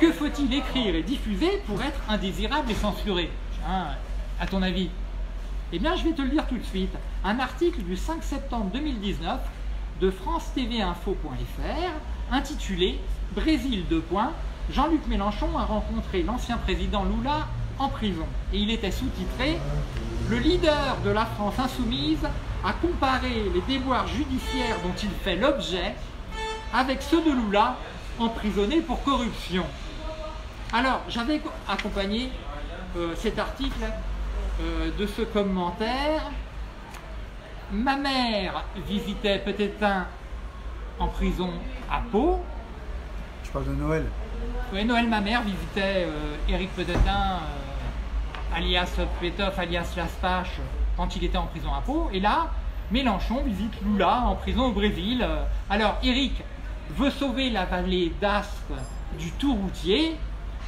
S1: que faut-il écrire et diffuser pour être indésirable et censuré? Hein, À ton avis? Eh bien, je vais te le dire tout de suite. Un article du 5 septembre 2019 de France TV Info.fr intitulé Brésil de points. Jean-Luc Mélenchon a rencontré l'ancien président Lula en prison. Et il était sous-titré Le leader de la France insoumise a comparé les déboires judiciaires dont il fait l'objet avec ceux de Lula emprisonné pour corruption. Alors, j'avais accompagné euh, cet article euh, de ce commentaire. Ma mère visitait peut-être un en prison à Pau.
S2: Je parle de Noël.
S1: Oui, Noël, ma mère visitait Eric euh, Petetin, euh, alias Petoff, alias Laspache, quand il était en prison à Pau. Et là, Mélenchon visite Lula en prison au Brésil. Alors, Eric veut sauver la vallée d'Aspe du tout routier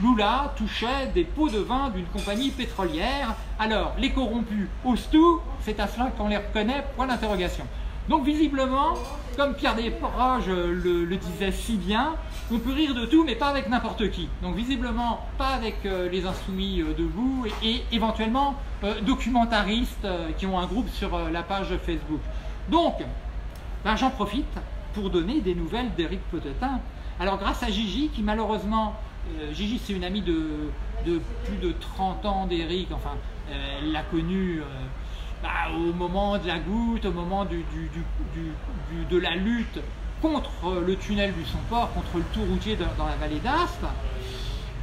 S1: Lula touchait des pots de vin d'une compagnie pétrolière. Alors, les corrompus osent tout, c'est à cela qu'on les reconnaît, point d'interrogation. Donc visiblement, comme Pierre Desproges le, le, disait si bien, on peut rire de tout, mais pas avec n'importe qui. Donc visiblement, pas avec euh, les insoumis euh, de vous et, éventuellement euh, documentaristes qui ont un groupe sur la page Facebook. Donc, ben, j'en profite pour donner des nouvelles d'Éric Potetin. Alors grâce à Gigi, qui malheureusement euh, Gigi, c'est une amie de, plus de 30 ans d'Eric. Enfin, elle l'a connu euh, bah, au moment de la goutte, au moment de la lutte contre le tunnel du Son-Port, contre le tour routier dans la vallée d'Aspe.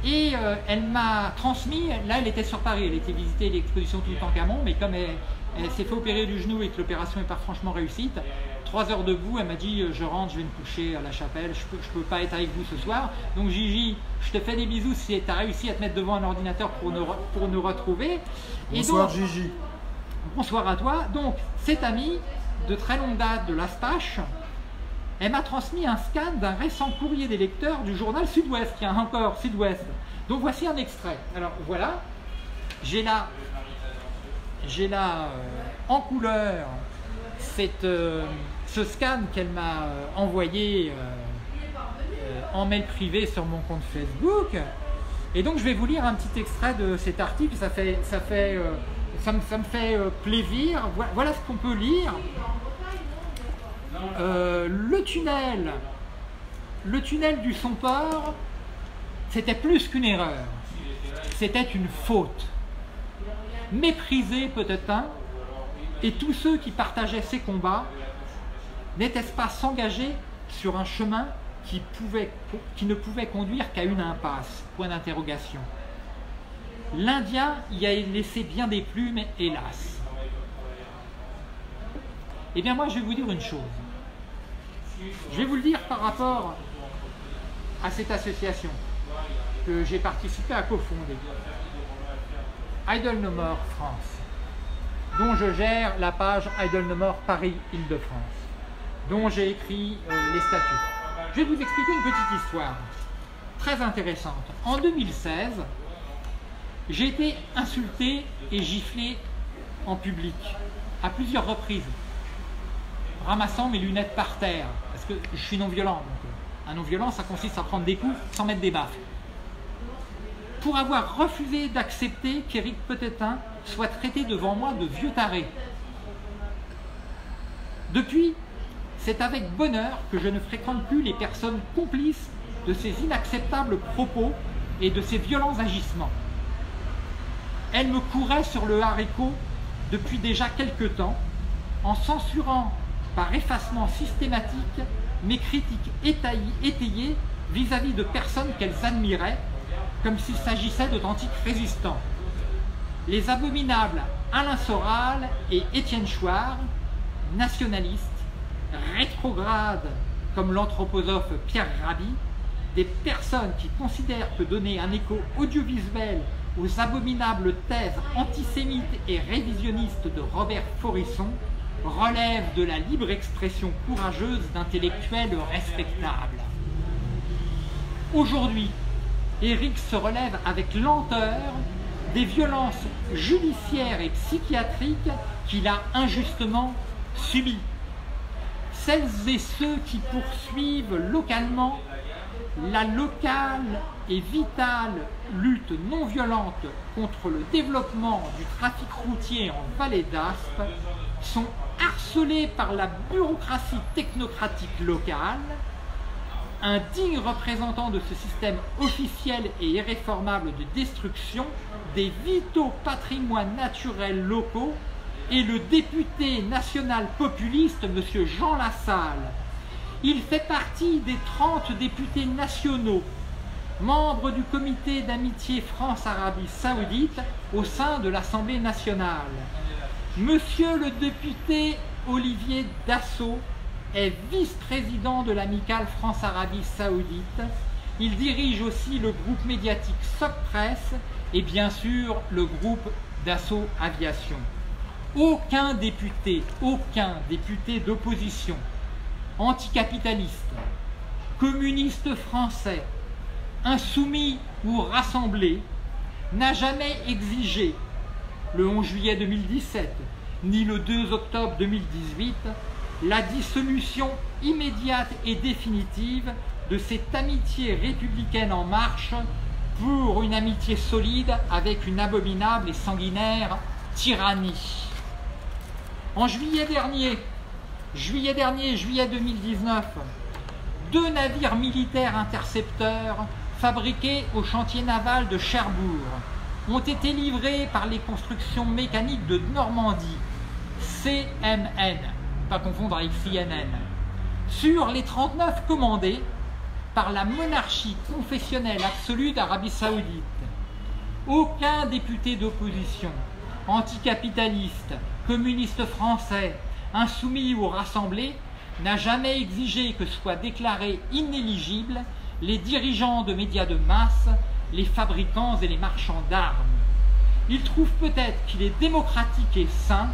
S1: Et euh, elle m'a transmis, là elle était sur Paris, elle était visiter l'exposition tout le temps Camon, mais comme elle, elle s'est fait opérer du genou et que l'opération n'est pas franchement réussite, trois heures debout, elle m'a dit je rentre, je vais me coucher à la chapelle, je peux, peux pas être avec vous ce soir. Donc Gigi, je te fais des bisous si tu as réussi à te mettre devant un ordinateur pour nous, pour nous retrouver.
S2: Bonsoir Gigi.
S1: Bonsoir à toi. Donc cette amie de très longue date de l'Astache, elle m'a transmis un scan d'un récent courrier des lecteurs du journal Sud-Ouest, a encore Sud-Ouest. Donc voici un extrait. Alors voilà, j'ai là, j'ai là euh, en couleur cette, euh, ce scan qu'elle m'a euh, envoyé euh, euh, en mail privé sur mon compte Facebook. Et donc je vais vous lire un petit extrait de cet article, ça, fait, ça, fait, ça, me, ça me fait plaisir. Voilà, ce qu'on peut lire. le tunnel, le tunnel du Somport, c'était plus qu'une erreur, c'était une faute. Méprisé peut-être un, et tous ceux qui partageaient ces combats N'était-ce pas s'engager sur un chemin qui, ne pouvait conduire qu'à une impasse? Point d'interrogation. L'Indien y a laissé bien des plumes, hélas. Eh bien moi je vais vous dire une chose. Je vais vous le dire par rapport à cette association que j'ai participé à cofonder. Idle No More France, dont je gère la page Idle No More Paris-Île-de-France dont j'ai écrit euh, les statuts. Je vais vous expliquer une petite histoire très intéressante. En 2016, j'ai été insulté et giflé en public à plusieurs reprises, ramassant mes lunettes par terre, parce que je suis non-violent. Euh, un non-violent, ça consiste à prendre des coups sans mettre des baffes. Pour avoir refusé d'accepter qu'Éric Petetin soit traité devant moi de vieux taré. Depuis, c'est avec bonheur que je ne fréquente plus les personnes complices de ces inacceptables propos et de ces violents agissements. Elle me courait sur le haricot depuis déjà quelque temps, en censurant par effacement systématique mes critiques étayées vis-à-vis de personnes qu'elles admiraient, comme s'il s'agissait d'authentiques résistants. Les abominables Alain Soral et Étienne Chouard, nationalistes, rétrogrades comme l'anthroposophe Pierre Rabhi, des personnes qui considèrent que donner un écho audiovisuel aux abominables thèses antisémites et révisionnistes de Robert Forisson relève de la libre expression courageuse d'intellectuels respectables. Aujourd'hui, Éric se relève avec lenteur des violences judiciaires et psychiatriques qu'il a injustement subies. Celles et ceux qui poursuivent localement la locale et vitale lutte non violente contre le développement du trafic routier en vallée d'Aspe sont harcelés par la bureaucratie technocratique locale, un digne représentant de ce système officiel et irréformable de destruction des vitaux patrimoines naturels locaux est le député national populiste M. Jean Lassalle. Il fait partie des 30 députés nationaux, membres du comité d'amitié France-Arabie saoudite au sein de l'Assemblée nationale. Monsieur le député Olivier Dassault est vice-président de l'amicale France-Arabie Saoudite. Il dirige aussi le groupe médiatique SOC Presse et bien sûr le groupe Dassault Aviation. Aucun député, aucun député d'opposition, anticapitaliste, communiste français, insoumis ou rassemblé, n'a jamais exigé le 11 juillet 2017, ni le 2 octobre 2018, la dissolution immédiate et définitive de cette amitié républicaine en marche pour une amitié solide avec une abominable et sanguinaire tyrannie. En juillet dernier, juillet dernier, juillet 2019, deux navires militaires intercepteurs fabriqués au chantier naval de Cherbourg ont été livrés par les constructions mécaniques de Normandie, CMN, pas confondre avec CNN, sur les 39 commandés par la monarchie confessionnelle absolue d'Arabie Saoudite. Aucun député d'opposition, anticapitaliste, communiste français, insoumis ou rassemblé, n'a jamais exigé que soient déclarés inéligibles les dirigeants de médias de masse les fabricants et les marchands d'armes. Ils trouvent peut-être qu'il est démocratique et sain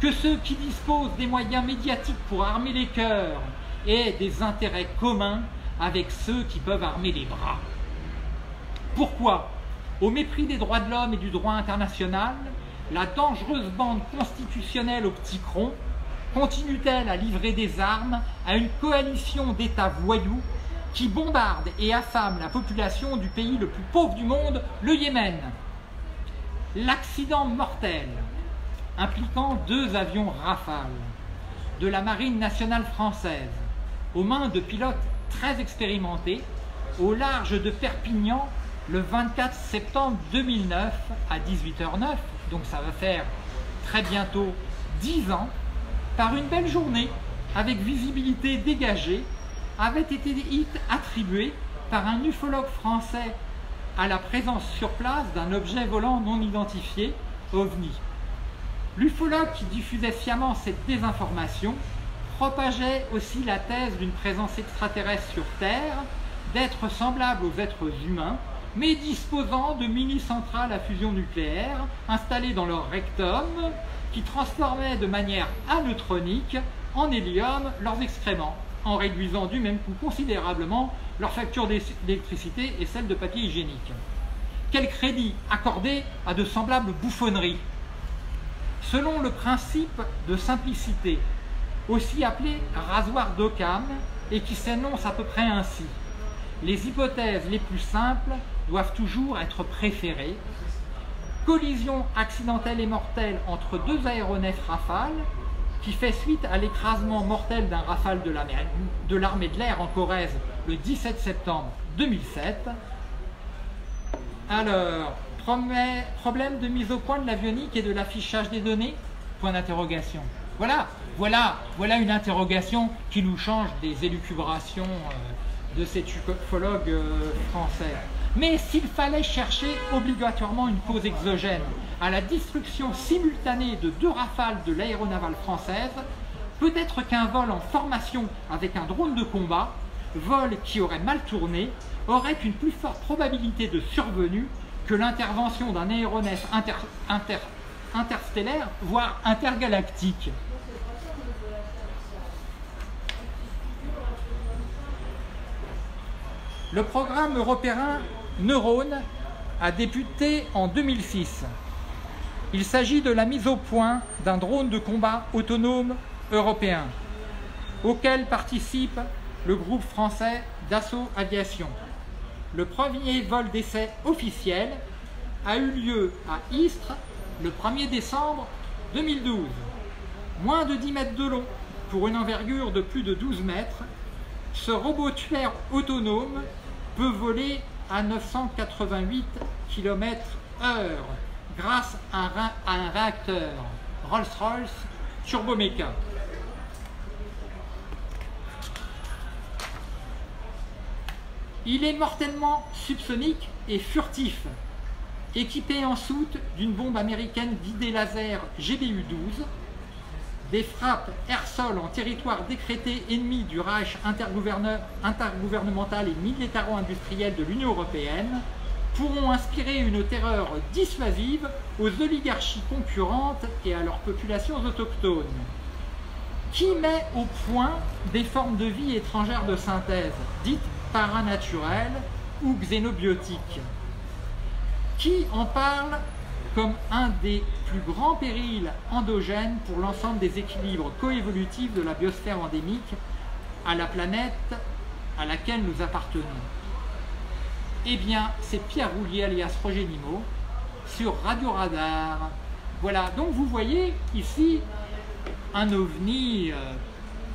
S1: que ceux qui disposent des moyens médiatiques pour armer les cœurs aient des intérêts communs avec ceux qui peuvent armer les bras. Pourquoi, au mépris des droits de l'homme et du droit international, la dangereuse bande constitutionnelle au petit cron continue-t-elle à livrer des armes à une coalition d'États voyous qui bombarde et affame la population du pays le plus pauvre du monde, le Yémen? L'accident mortel impliquant deux avions Rafale de la Marine nationale française aux mains de pilotes très expérimentés au large de Perpignan le 24 septembre 2009 à 18h09, donc ça va faire très bientôt 10 ans, par une belle journée avec visibilité dégagée avait été attribué par un ufologue français à la présence sur place d'un objet volant non identifié, OVNI. L'ufologue qui diffusait fiamment cette désinformation propageait aussi la thèse d'une présence extraterrestre sur Terre, d'êtres semblables aux êtres humains, mais disposant de mini-centrales à fusion nucléaire installées dans leur rectum, qui transformaient de manière aneutronique en hélium leurs excréments en réduisant du même coup considérablement leur facture d'électricité et celle de papier hygiénique. Quel crédit accorder à de semblables bouffonneries? Selon le principe de simplicité, aussi appelé rasoir d'Occam, et qui s'annonce à peu près ainsi. Les hypothèses les plus simples doivent toujours être préférées. Collision accidentelle et mortelle entre deux aéronefs Rafale, qui fait suite à l'écrasement mortel d'un Rafale de l'armée de l'air en Corrèze le 17 septembre 2007. Alors, problème de mise au point de l'avionique et de l'affichage des données? Point d'interrogation. Voilà, voilà, voilà une interrogation qui nous change des élucubrations euh, de cet ufologue euh, français. Mais s'il fallait chercher obligatoirement une cause exogène à la destruction simultanée de deux rafales de l'aéronavale française, peut-être qu'un vol en formation avec un drone de combat, vol qui aurait mal tourné, aurait une plus forte probabilité de survenue que l'intervention d'un aéronef interstellaire, voire intergalactique. Le programme européen Neurone a débuté en 2006. Il s'agit de la mise au point d'un drone de combat autonome européen, auquel participe le groupe français Dassault Aviation. Le premier vol d'essai officiel a eu lieu à Istres le 1er décembre 2012. Moins de 10 mètres de long pour une envergure de plus de 12 mètres, ce robot tueur autonome peut voler à 988 km/h grâce à un, réacteur Rolls-Royce Turbomeca. Il est mortellement subsonique et furtif, équipé en soute d'une bombe américaine d'idée laser GBU-12, des frappes air-sol en territoire décrété ennemi du Reich intergouvernemental et militaro-industriel de l'Union européenne, pourront inspirer une terreur dissuasive aux oligarchies concurrentes et à leurs populations autochtones. Qui met au point des formes de vie étrangères de synthèse, dites paranaturelles ou xénobiotiques? Qui en parle comme un des plus grands périls endogènes pour l'ensemble des équilibres coévolutifs de la biosphère endémique à la planète à laquelle nous appartenons eh bien, c'est Pierre Roulier alias Roger Nimo sur Radio Radar. Voilà, donc vous voyez ici un ovni euh,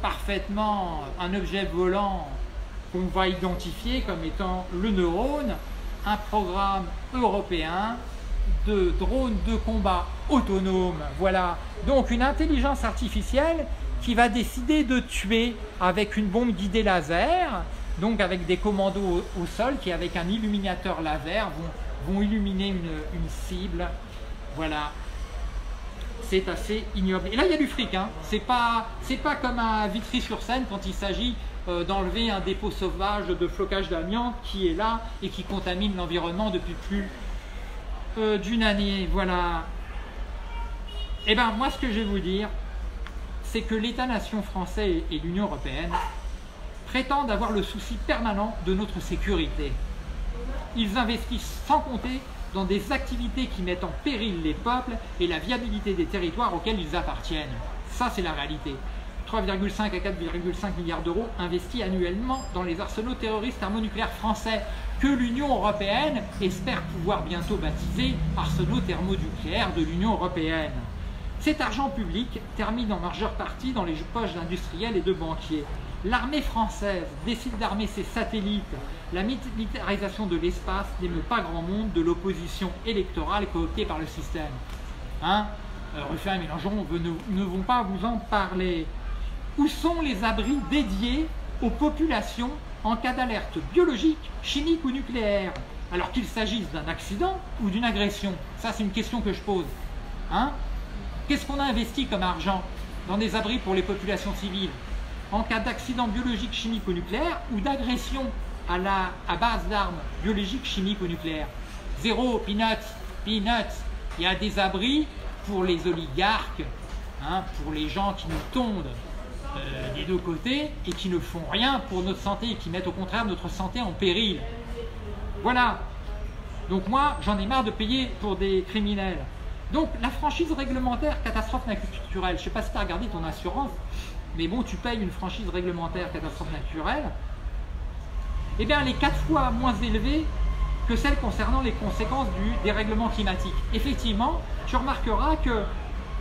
S1: parfaitement, un objet volant qu'on va identifier comme étant le neurone, un programme européen de drones de combat autonome. Voilà, donc une intelligence artificielle qui va décider de tuer avec une bombe guidée laser donc avec des commandos au, sol qui, avec un illuminateur laser, vont, illuminer une, cible. Voilà. C'est assez ignoble. Et là, il y a du fric. Hein. C'est pas, pas comme à Vitry-sur-Seine quand il s'agit euh, d'enlever un dépôt sauvage de flocage d'amiante qui est là et qui contamine l'environnement depuis plus euh, d'une année. Voilà. Eh bien, moi, ce que je vais vous dire, c'est que l'État-nation français et l'Union européenne prétendent avoir le souci permanent de notre sécurité. Ils investissent sans compter dans des activités qui mettent en péril les peuples et la viabilité des territoires auxquels ils appartiennent. Ça, c'est la réalité. 3,5 à 4,5 milliards d'euros investis annuellement dans les arsenaux terroristes thermonucléaires français que l'Union européenne espère pouvoir bientôt baptiser arsenaux thermonucléaires de l'Union européenne. Cet argent public termine en majeure partie dans les poches d'industriels et de banquiers. L'armée française décide d'armer ses satellites. La militarisation de l'espace n'émeut pas grand monde de l'opposition électorale cooptée par le système. Hein? Euh, Ruffin et Mélenchon ne, ne vont pas vous en parler. Où sont les abris dédiés aux populations en cas d'alerte biologique, chimique ou nucléaire? Alors qu'il s'agisse d'un accident ou d'une agression Ça, c'est une question que je pose. Hein? Qu'est-ce qu'on a investi comme argent dans des abris pour les populations civiles? En cas d'accident biologique, chimique ou nucléaire ou d'agression à, la, à base d'armes biologiques, chimiques ou nucléaires? Zéro, peanuts, peanuts. Il y a des abris pour les oligarques, hein, pour les gens qui nous tondent euh, des deux côtés et qui ne font rien pour notre santé et qui mettent au contraire notre santé en péril. Voilà. Donc moi, j'en ai marre de payer pour des criminels. Donc la franchise réglementaire catastrophe naturelle, je ne sais pas si tu as regardé ton assurance, mais bon, tu payes une franchise réglementaire catastrophe naturelle, eh bien elle est quatre fois moins élevée que celle concernant les conséquences du dérèglement climatique. Effectivement, tu remarqueras que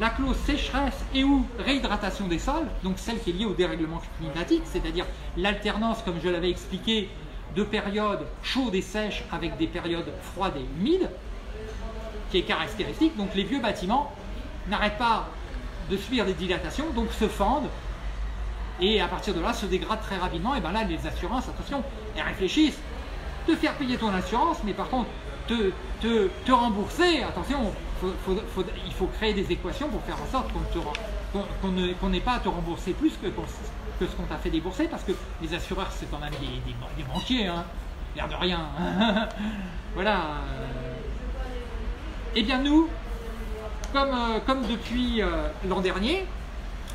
S1: la clause sécheresse et ou réhydratation des sols, donc celle qui est liée au dérèglement climatique, c'est-à-dire l'alternance, comme je l'avais expliqué, de périodes chaudes et sèches avec des périodes froides et humides, qui est caractéristique. Donc les vieux bâtiments n'arrêtent pas de subir des dilatations, donc se fendent, et à partir de là se dégradent très rapidement. Et bien là, les assurances, attention, elles réfléchissent de faire payer ton assurance, mais par contre, te, te, te rembourser, attention, il faut créer des équations pour faire en sorte qu'on n'ait pas à te rembourser plus que, ce qu'on t'a fait débourser, parce que les assureurs, c'est quand même des, banquiers, hein, l'air de rien. voilà. Eh bien nous, comme, euh, depuis euh, l'an dernier,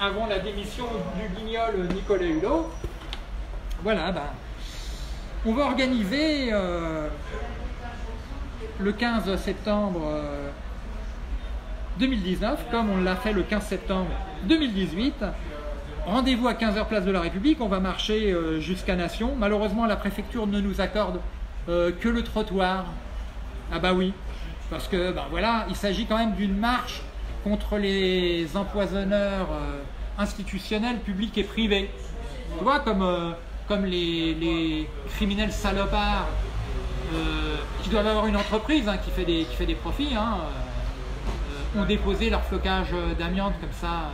S1: avant la démission du guignol Nicolas Hulot, voilà, ben, on va organiser euh, le 15 septembre 2019, comme on l'a fait le 15 septembre 2018. Rendez-vous à 15h place de la République, on va marcher jusqu'à Nation. Malheureusement, la préfecture ne nous accorde que le trottoir. Ah bah oui, parce que ben voilà, il s'agit quand même d'une marche contre les empoisonneurs euh, institutionnels, publics et privés. Tu vois, comme, euh, les, criminels salopards euh, qui doivent avoir une entreprise hein, qui, fait des, qui fait des profits, hein, ont déposé leur flocage d'amiante comme ça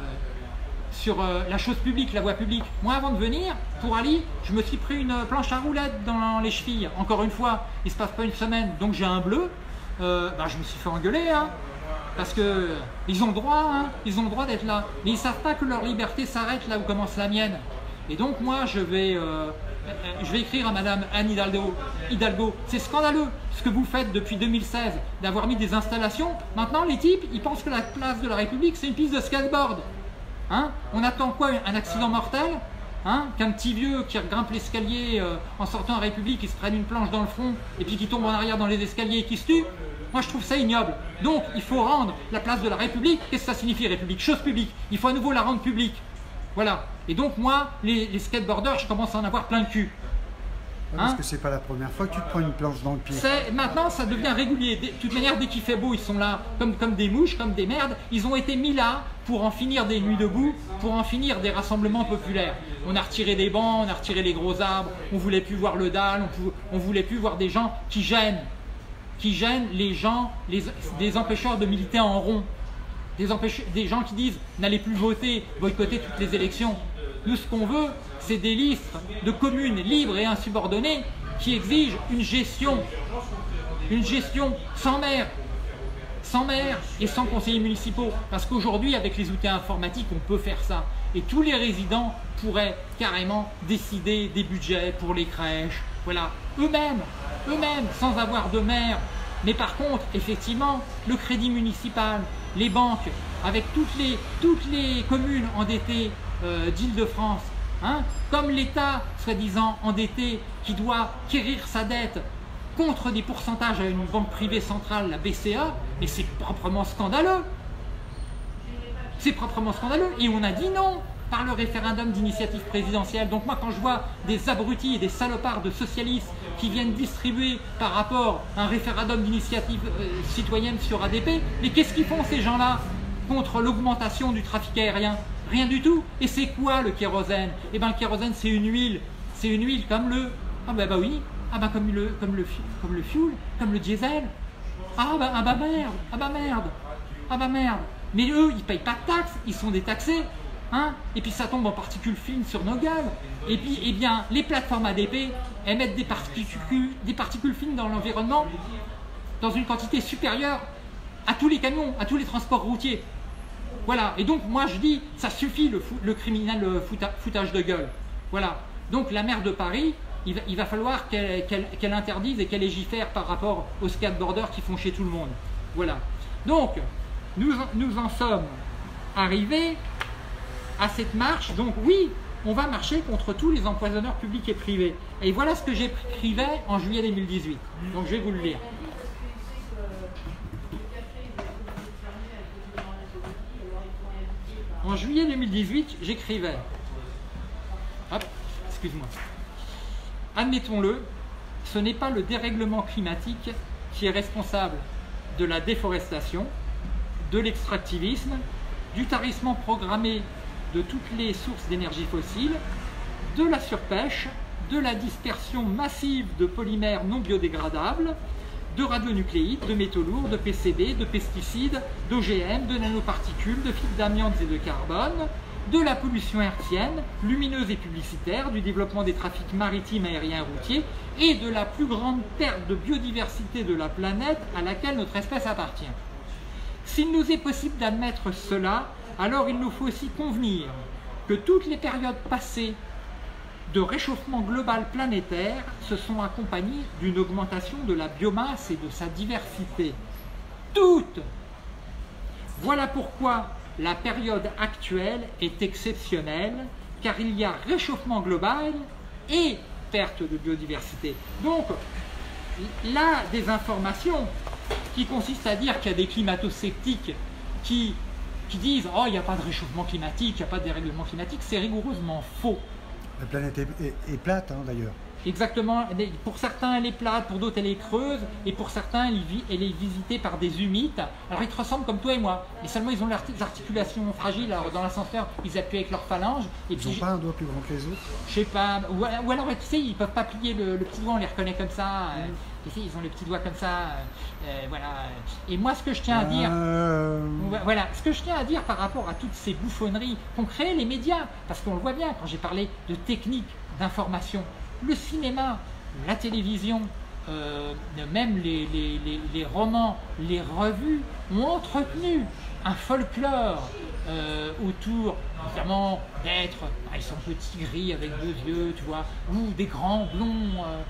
S1: sur la chose publique, la voie publique. Moi, avant de venir, pour Ali, je me suis pris une planche à roulettes dans les chevilles. Encore une fois, il ne se passe pas une semaine, donc j'ai un bleu. Euh, bah, je me suis fait engueuler, hein, parce que ils ont droit, hein, ils ont droit d'être là, mais ils savent pas que leur liberté s'arrête là où commence la mienne. Et donc moi, je vais, euh, je vais écrire à Madame Anne Hidalgo. Hidalgo, c'est scandaleux ce que vous faites depuis 2016 d'avoir mis des installations. Maintenant, les types, ils pensent que la place de la République, c'est une piste de skateboard. Hein? On attend quoi Un accident mortel? Hein, qu'un petit vieux qui grimpe l'escalier euh, en sortant à République, qui se prenne une planche dans le front et puis qui tombe en arrière dans les escaliers et qui se tue, moi je trouve ça ignoble. Donc il faut rendre la place de la République, qu'est-ce que ça signifie République? Chose publique. Il faut à nouveau la rendre publique. Voilà. Et donc moi, les, les skateboarders, je commence à en avoir plein le cul.
S2: Parce hein que c'est pas la première fois que tu te prends une planche dans le pied.
S1: Maintenant, ça devient régulier. De toute manière, dès qu'il fait beau, ils sont là comme, comme des mouches, comme des merdes. Ils ont été mis là pour en finir des nuits debout, pour en finir des rassemblements populaires. On a retiré des bancs, on a retiré les gros arbres, on voulait plus voir le dalle, on, voulait plus voir des gens qui gênent, qui gênent les gens, les, des empêcheurs de militer en rond. Des, des gens qui disent n'allez plus voter, boycotter toutes les élections. Nous, ce qu'on veut, c'est des listes de communes libres et insubordonnées qui exigent une gestion, une gestion sans maire, sans maire et sans conseillers municipaux. Parce qu'aujourd'hui, avec les outils informatiques, on peut faire ça. Et tous les résidents pourraient carrément décider des budgets pour les crèches. Voilà, eux-mêmes, eux-mêmes, sans avoir de maire. Mais par contre, effectivement, le crédit municipal, les banques, avec toutes les, toutes les communes endettées euh, d'Île-de-France, Hein, comme l'État, soi-disant endetté, qui doit quérir sa dette contre des pourcentages à une banque privée centrale, la BCA, et c'est proprement scandaleux. C'est proprement scandaleux. Et on a dit non par le référendum d'initiative présidentielle. Donc moi, quand je vois des abrutis et des salopards de socialistes qui viennent distribuer par rapport à un référendum d'initiative euh, citoyenne sur ADP, mais qu'est-ce qu'ils font ces gens-là contre l'augmentation du trafic aérien? Rien du tout. Et c'est quoi le kérosène? Eh bien le kérosène c'est une huile. C'est une huile comme le... Ah bah, bah oui. Ah bah comme le, comme, le, comme le fuel, comme le diesel. Ah bah, ah bah merde. Ah bah merde. Ah bah merde. Mais eux, ils payent pas de taxes, ils sont détaxés. Hein et puis ça tombe en particules fines sur nos gueules. Et puis, eh bien, les plateformes ADP émettent des particules, des particules fines dans l'environnement dans une quantité supérieure à tous les camions, à tous les transports routiers. Voilà, et donc moi je dis, ça suffit le, criminel foutage de gueule. Voilà, donc la maire de Paris, il va, falloir qu'elle interdise et qu'elle légifère par rapport aux skateboarders qui font chez tout le monde. Voilà, donc nous, nous en sommes arrivés à cette marche, donc oui, on va marcher contre tous les empoisonneurs publics et privés. Et voilà ce que j'écrivais en juillet 2018, donc je vais vous le lire. En juillet 2018, j'écrivais. Hop, excuse-moi. Admettons-le, ce n'est pas le dérèglement climatique qui est responsable de la déforestation, de l'extractivisme, du tarissement programmé de toutes les sources d'énergie fossile, de la surpêche, de la dispersion massive de polymères non biodégradables, de radionucléides, de métaux lourds, de PCB, de pesticides, d'OGM, de nanoparticules, de fibres d'amiante et de carbone, de la pollution hertzienne, lumineuse et publicitaire, du développement des trafics maritimes, aériens et routiers, et de la plus grande perte de biodiversité de la planète à laquelle notre espèce appartient. S'il nous est possible d'admettre cela, alors il nous faut aussi convenir que toutes les périodes passées de réchauffement global planétaire se sont accompagnées d'une augmentation de la biomasse et de sa diversité. Toutes Voilà pourquoi la période actuelle est exceptionnelle, car il y a réchauffement global et perte de biodiversité. Donc, là, des informations qui consistent à dire qu'il y a des climato-sceptiques qui, qui disent « Oh, il n'y a pas de réchauffement climatique, il n'y a pas de dérèglement climatique », c'est rigoureusement faux.
S2: La planète est, plate, hein, d'ailleurs.
S1: Exactement. Pour certains, elle est plate, pour d'autres, elle est creuse, et pour certains, elle, est visitée par des humites. Alors, ils te ressemblent comme toi et moi, mais seulement ils ont leurs articulations fragiles. Alors, dans l'ascenseur, ils appuient avec leurs phalanges.
S2: Et ils n'ont pas un doigt plus grand que les autres
S1: Je sais pas. Ou, alors, tu sais, ils peuvent pas plier le, petit doigt, on les reconnaît comme ça. Euh, mm. Ici, ils ont le petit doigt comme ça. Euh, euh, voilà. Et moi, ce que je tiens à dire. Voilà. Ce que je tiens à dire par rapport à toutes ces bouffonneries qu'ont créées les médias, parce qu'on le voit bien quand j'ai parlé de techniques d'information le cinéma, la télévision, euh, même les, romans, les revues ont entretenu un folklore euh, autour, notamment d'être, bah, ils sont petits gris avec deux yeux, tu vois, ou des grands blonds, euh,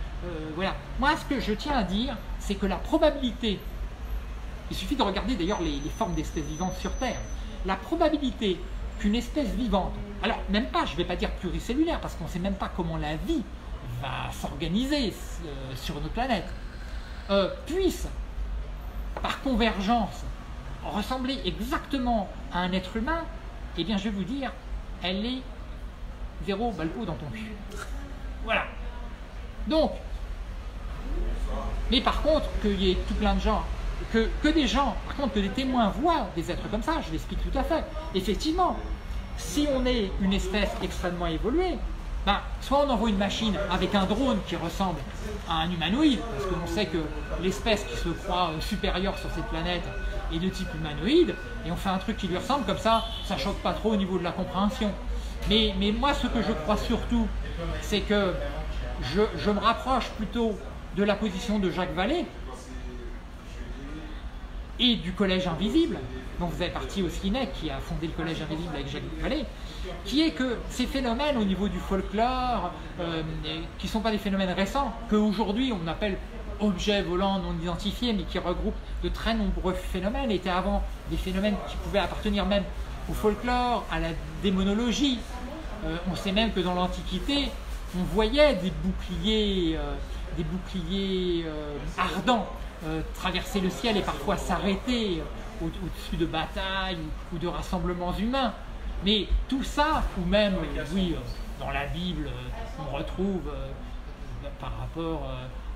S1: voilà. Moi, ce que je tiens à dire, c'est que la probabilité, il suffit de regarder d'ailleurs les, les formes d'espèces vivantes sur Terre, la probabilité qu'une espèce vivante, alors même pas, je ne vais pas dire pluricellulaire, parce qu'on ne sait même pas comment la vie va s'organiser euh, sur notre planète, euh, puisse, par convergence, ressembler exactement à un être humain, eh bien je vais vous dire, elle est zéro balco dans ton cul. Voilà. Donc, mais par contre, qu'il y ait tout plein de gens, que, des gens, par contre, que des témoins voient des êtres comme ça, je l'explique tout à fait. Effectivement, si on est une espèce extrêmement évoluée, ben, soit on envoie une machine avec un drone qui ressemble à un humanoïde, parce que sait que l'espèce qui se croit euh, supérieure sur cette planète est de type humanoïde, et on fait un truc qui lui ressemble, comme ça, ça choque pas trop au niveau de la compréhension. Mais, moi, ce que je crois surtout, c'est que je, me rapproche plutôt de la position de Jacques Vallée et du Collège Invisible, dont vous avez parti au Skinet, qui a fondé le Collège Invisible avec Jacques Vallée, qui est que ces phénomènes au niveau du folklore, euh, qui ne sont pas des phénomènes récents, qu'aujourd'hui on appelle objets volants non identifiés, mais qui regroupent de très nombreux phénomènes, étaient avant des phénomènes qui pouvaient appartenir même au folklore, à la démonologie. Euh, on sait même que dans l'Antiquité, on voyait des boucliers, euh, des boucliers ardents traverser le ciel et parfois s'arrêter au-dessus de batailles ou de rassemblements humains. Mais tout ça, ou même, oui, dans la Bible, on retrouve euh, par rapport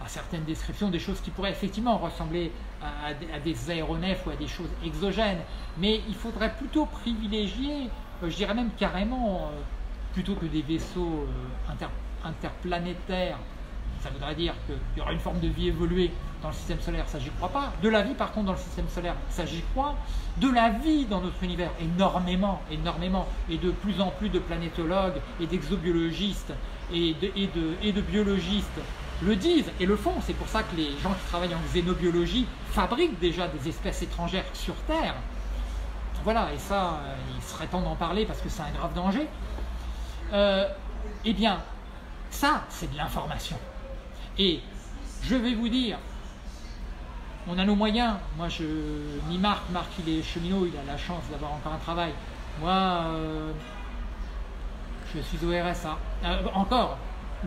S1: euh, certaines descriptions des choses qui pourraient effectivement ressembler à, des aéronefs ou à des choses exogènes. Mais il faudrait plutôt privilégier, euh, je dirais même carrément, plutôt que des vaisseaux interplanétaires ça voudrait dire qu'il y aura une forme de vie évoluée dans le système solaire, ça j'y crois pas. De la vie par contre dans le système solaire, ça j'y crois. De la vie dans notre univers, énormément, énormément. Et de plus en plus de planétologues et d'exobiologistes et de, et, de, et de biologistes le disent et le font. C'est pour ça que les gens qui travaillent en xénobiologie fabriquent déjà des espèces étrangères sur Terre. Voilà, et ça, euh, il serait temps d'en parler parce que c'est un grave danger. Euh, eh bien, ça, c'est de l'information. Et je vais vous dire, on a nos moyens. Moi, je ni Marc, Marc il est cheminot, il a la chance d'avoir encore un travail. Moi, euh, je suis au RSA. Encore,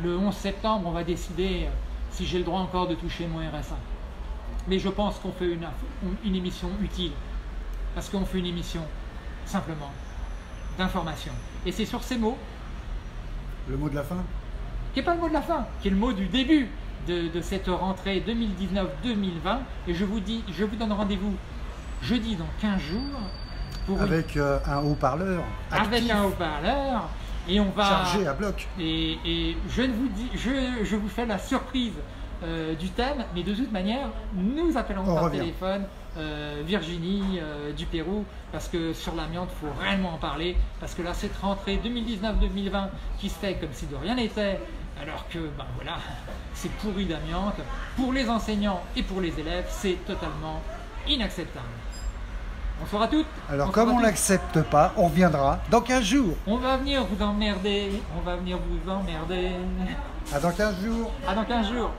S1: le 11 septembre, on va décider si j'ai le droit encore de toucher mon RSA. Mais je pense qu'on fait une, une émission utile. Parce qu'on fait une émission simplement d'information. Et c'est sur ces mots,
S2: Le mot de la fin?
S1: Qui n'est pas le mot de la fin, qui est le mot du début de, de cette rentrée 2019-2020. Et je vous dis, je vous donne rendez-vous jeudi dans 15 jours pour une-
S2: Avec euh, un haut-parleur
S1: avec un haut-parleur. Et on va.
S2: chargé à bloc.
S1: Et, et je ne vous dis, je, je vous fais la surprise euh, du thème, mais de toute manière, nous appellerons
S2: On
S1: par
S2: revient.
S1: téléphone euh, Virginie euh, du Pérou, parce que sur l'amiante, il faut réellement en parler, parce que là, cette rentrée 2019-2020 qui se fait comme si de rien n'était, alors que, ben voilà, c'est pourri d'amiante, pour les enseignants et pour les élèves, c'est totalement inacceptable. Bonsoir à toutes.
S2: Alors, comme on l'accepte pas, on reviendra dans 15 jours.
S1: On va venir vous emmerder, on va venir vous emmerder.
S2: À dans 15 jours.
S1: À dans 15 jours.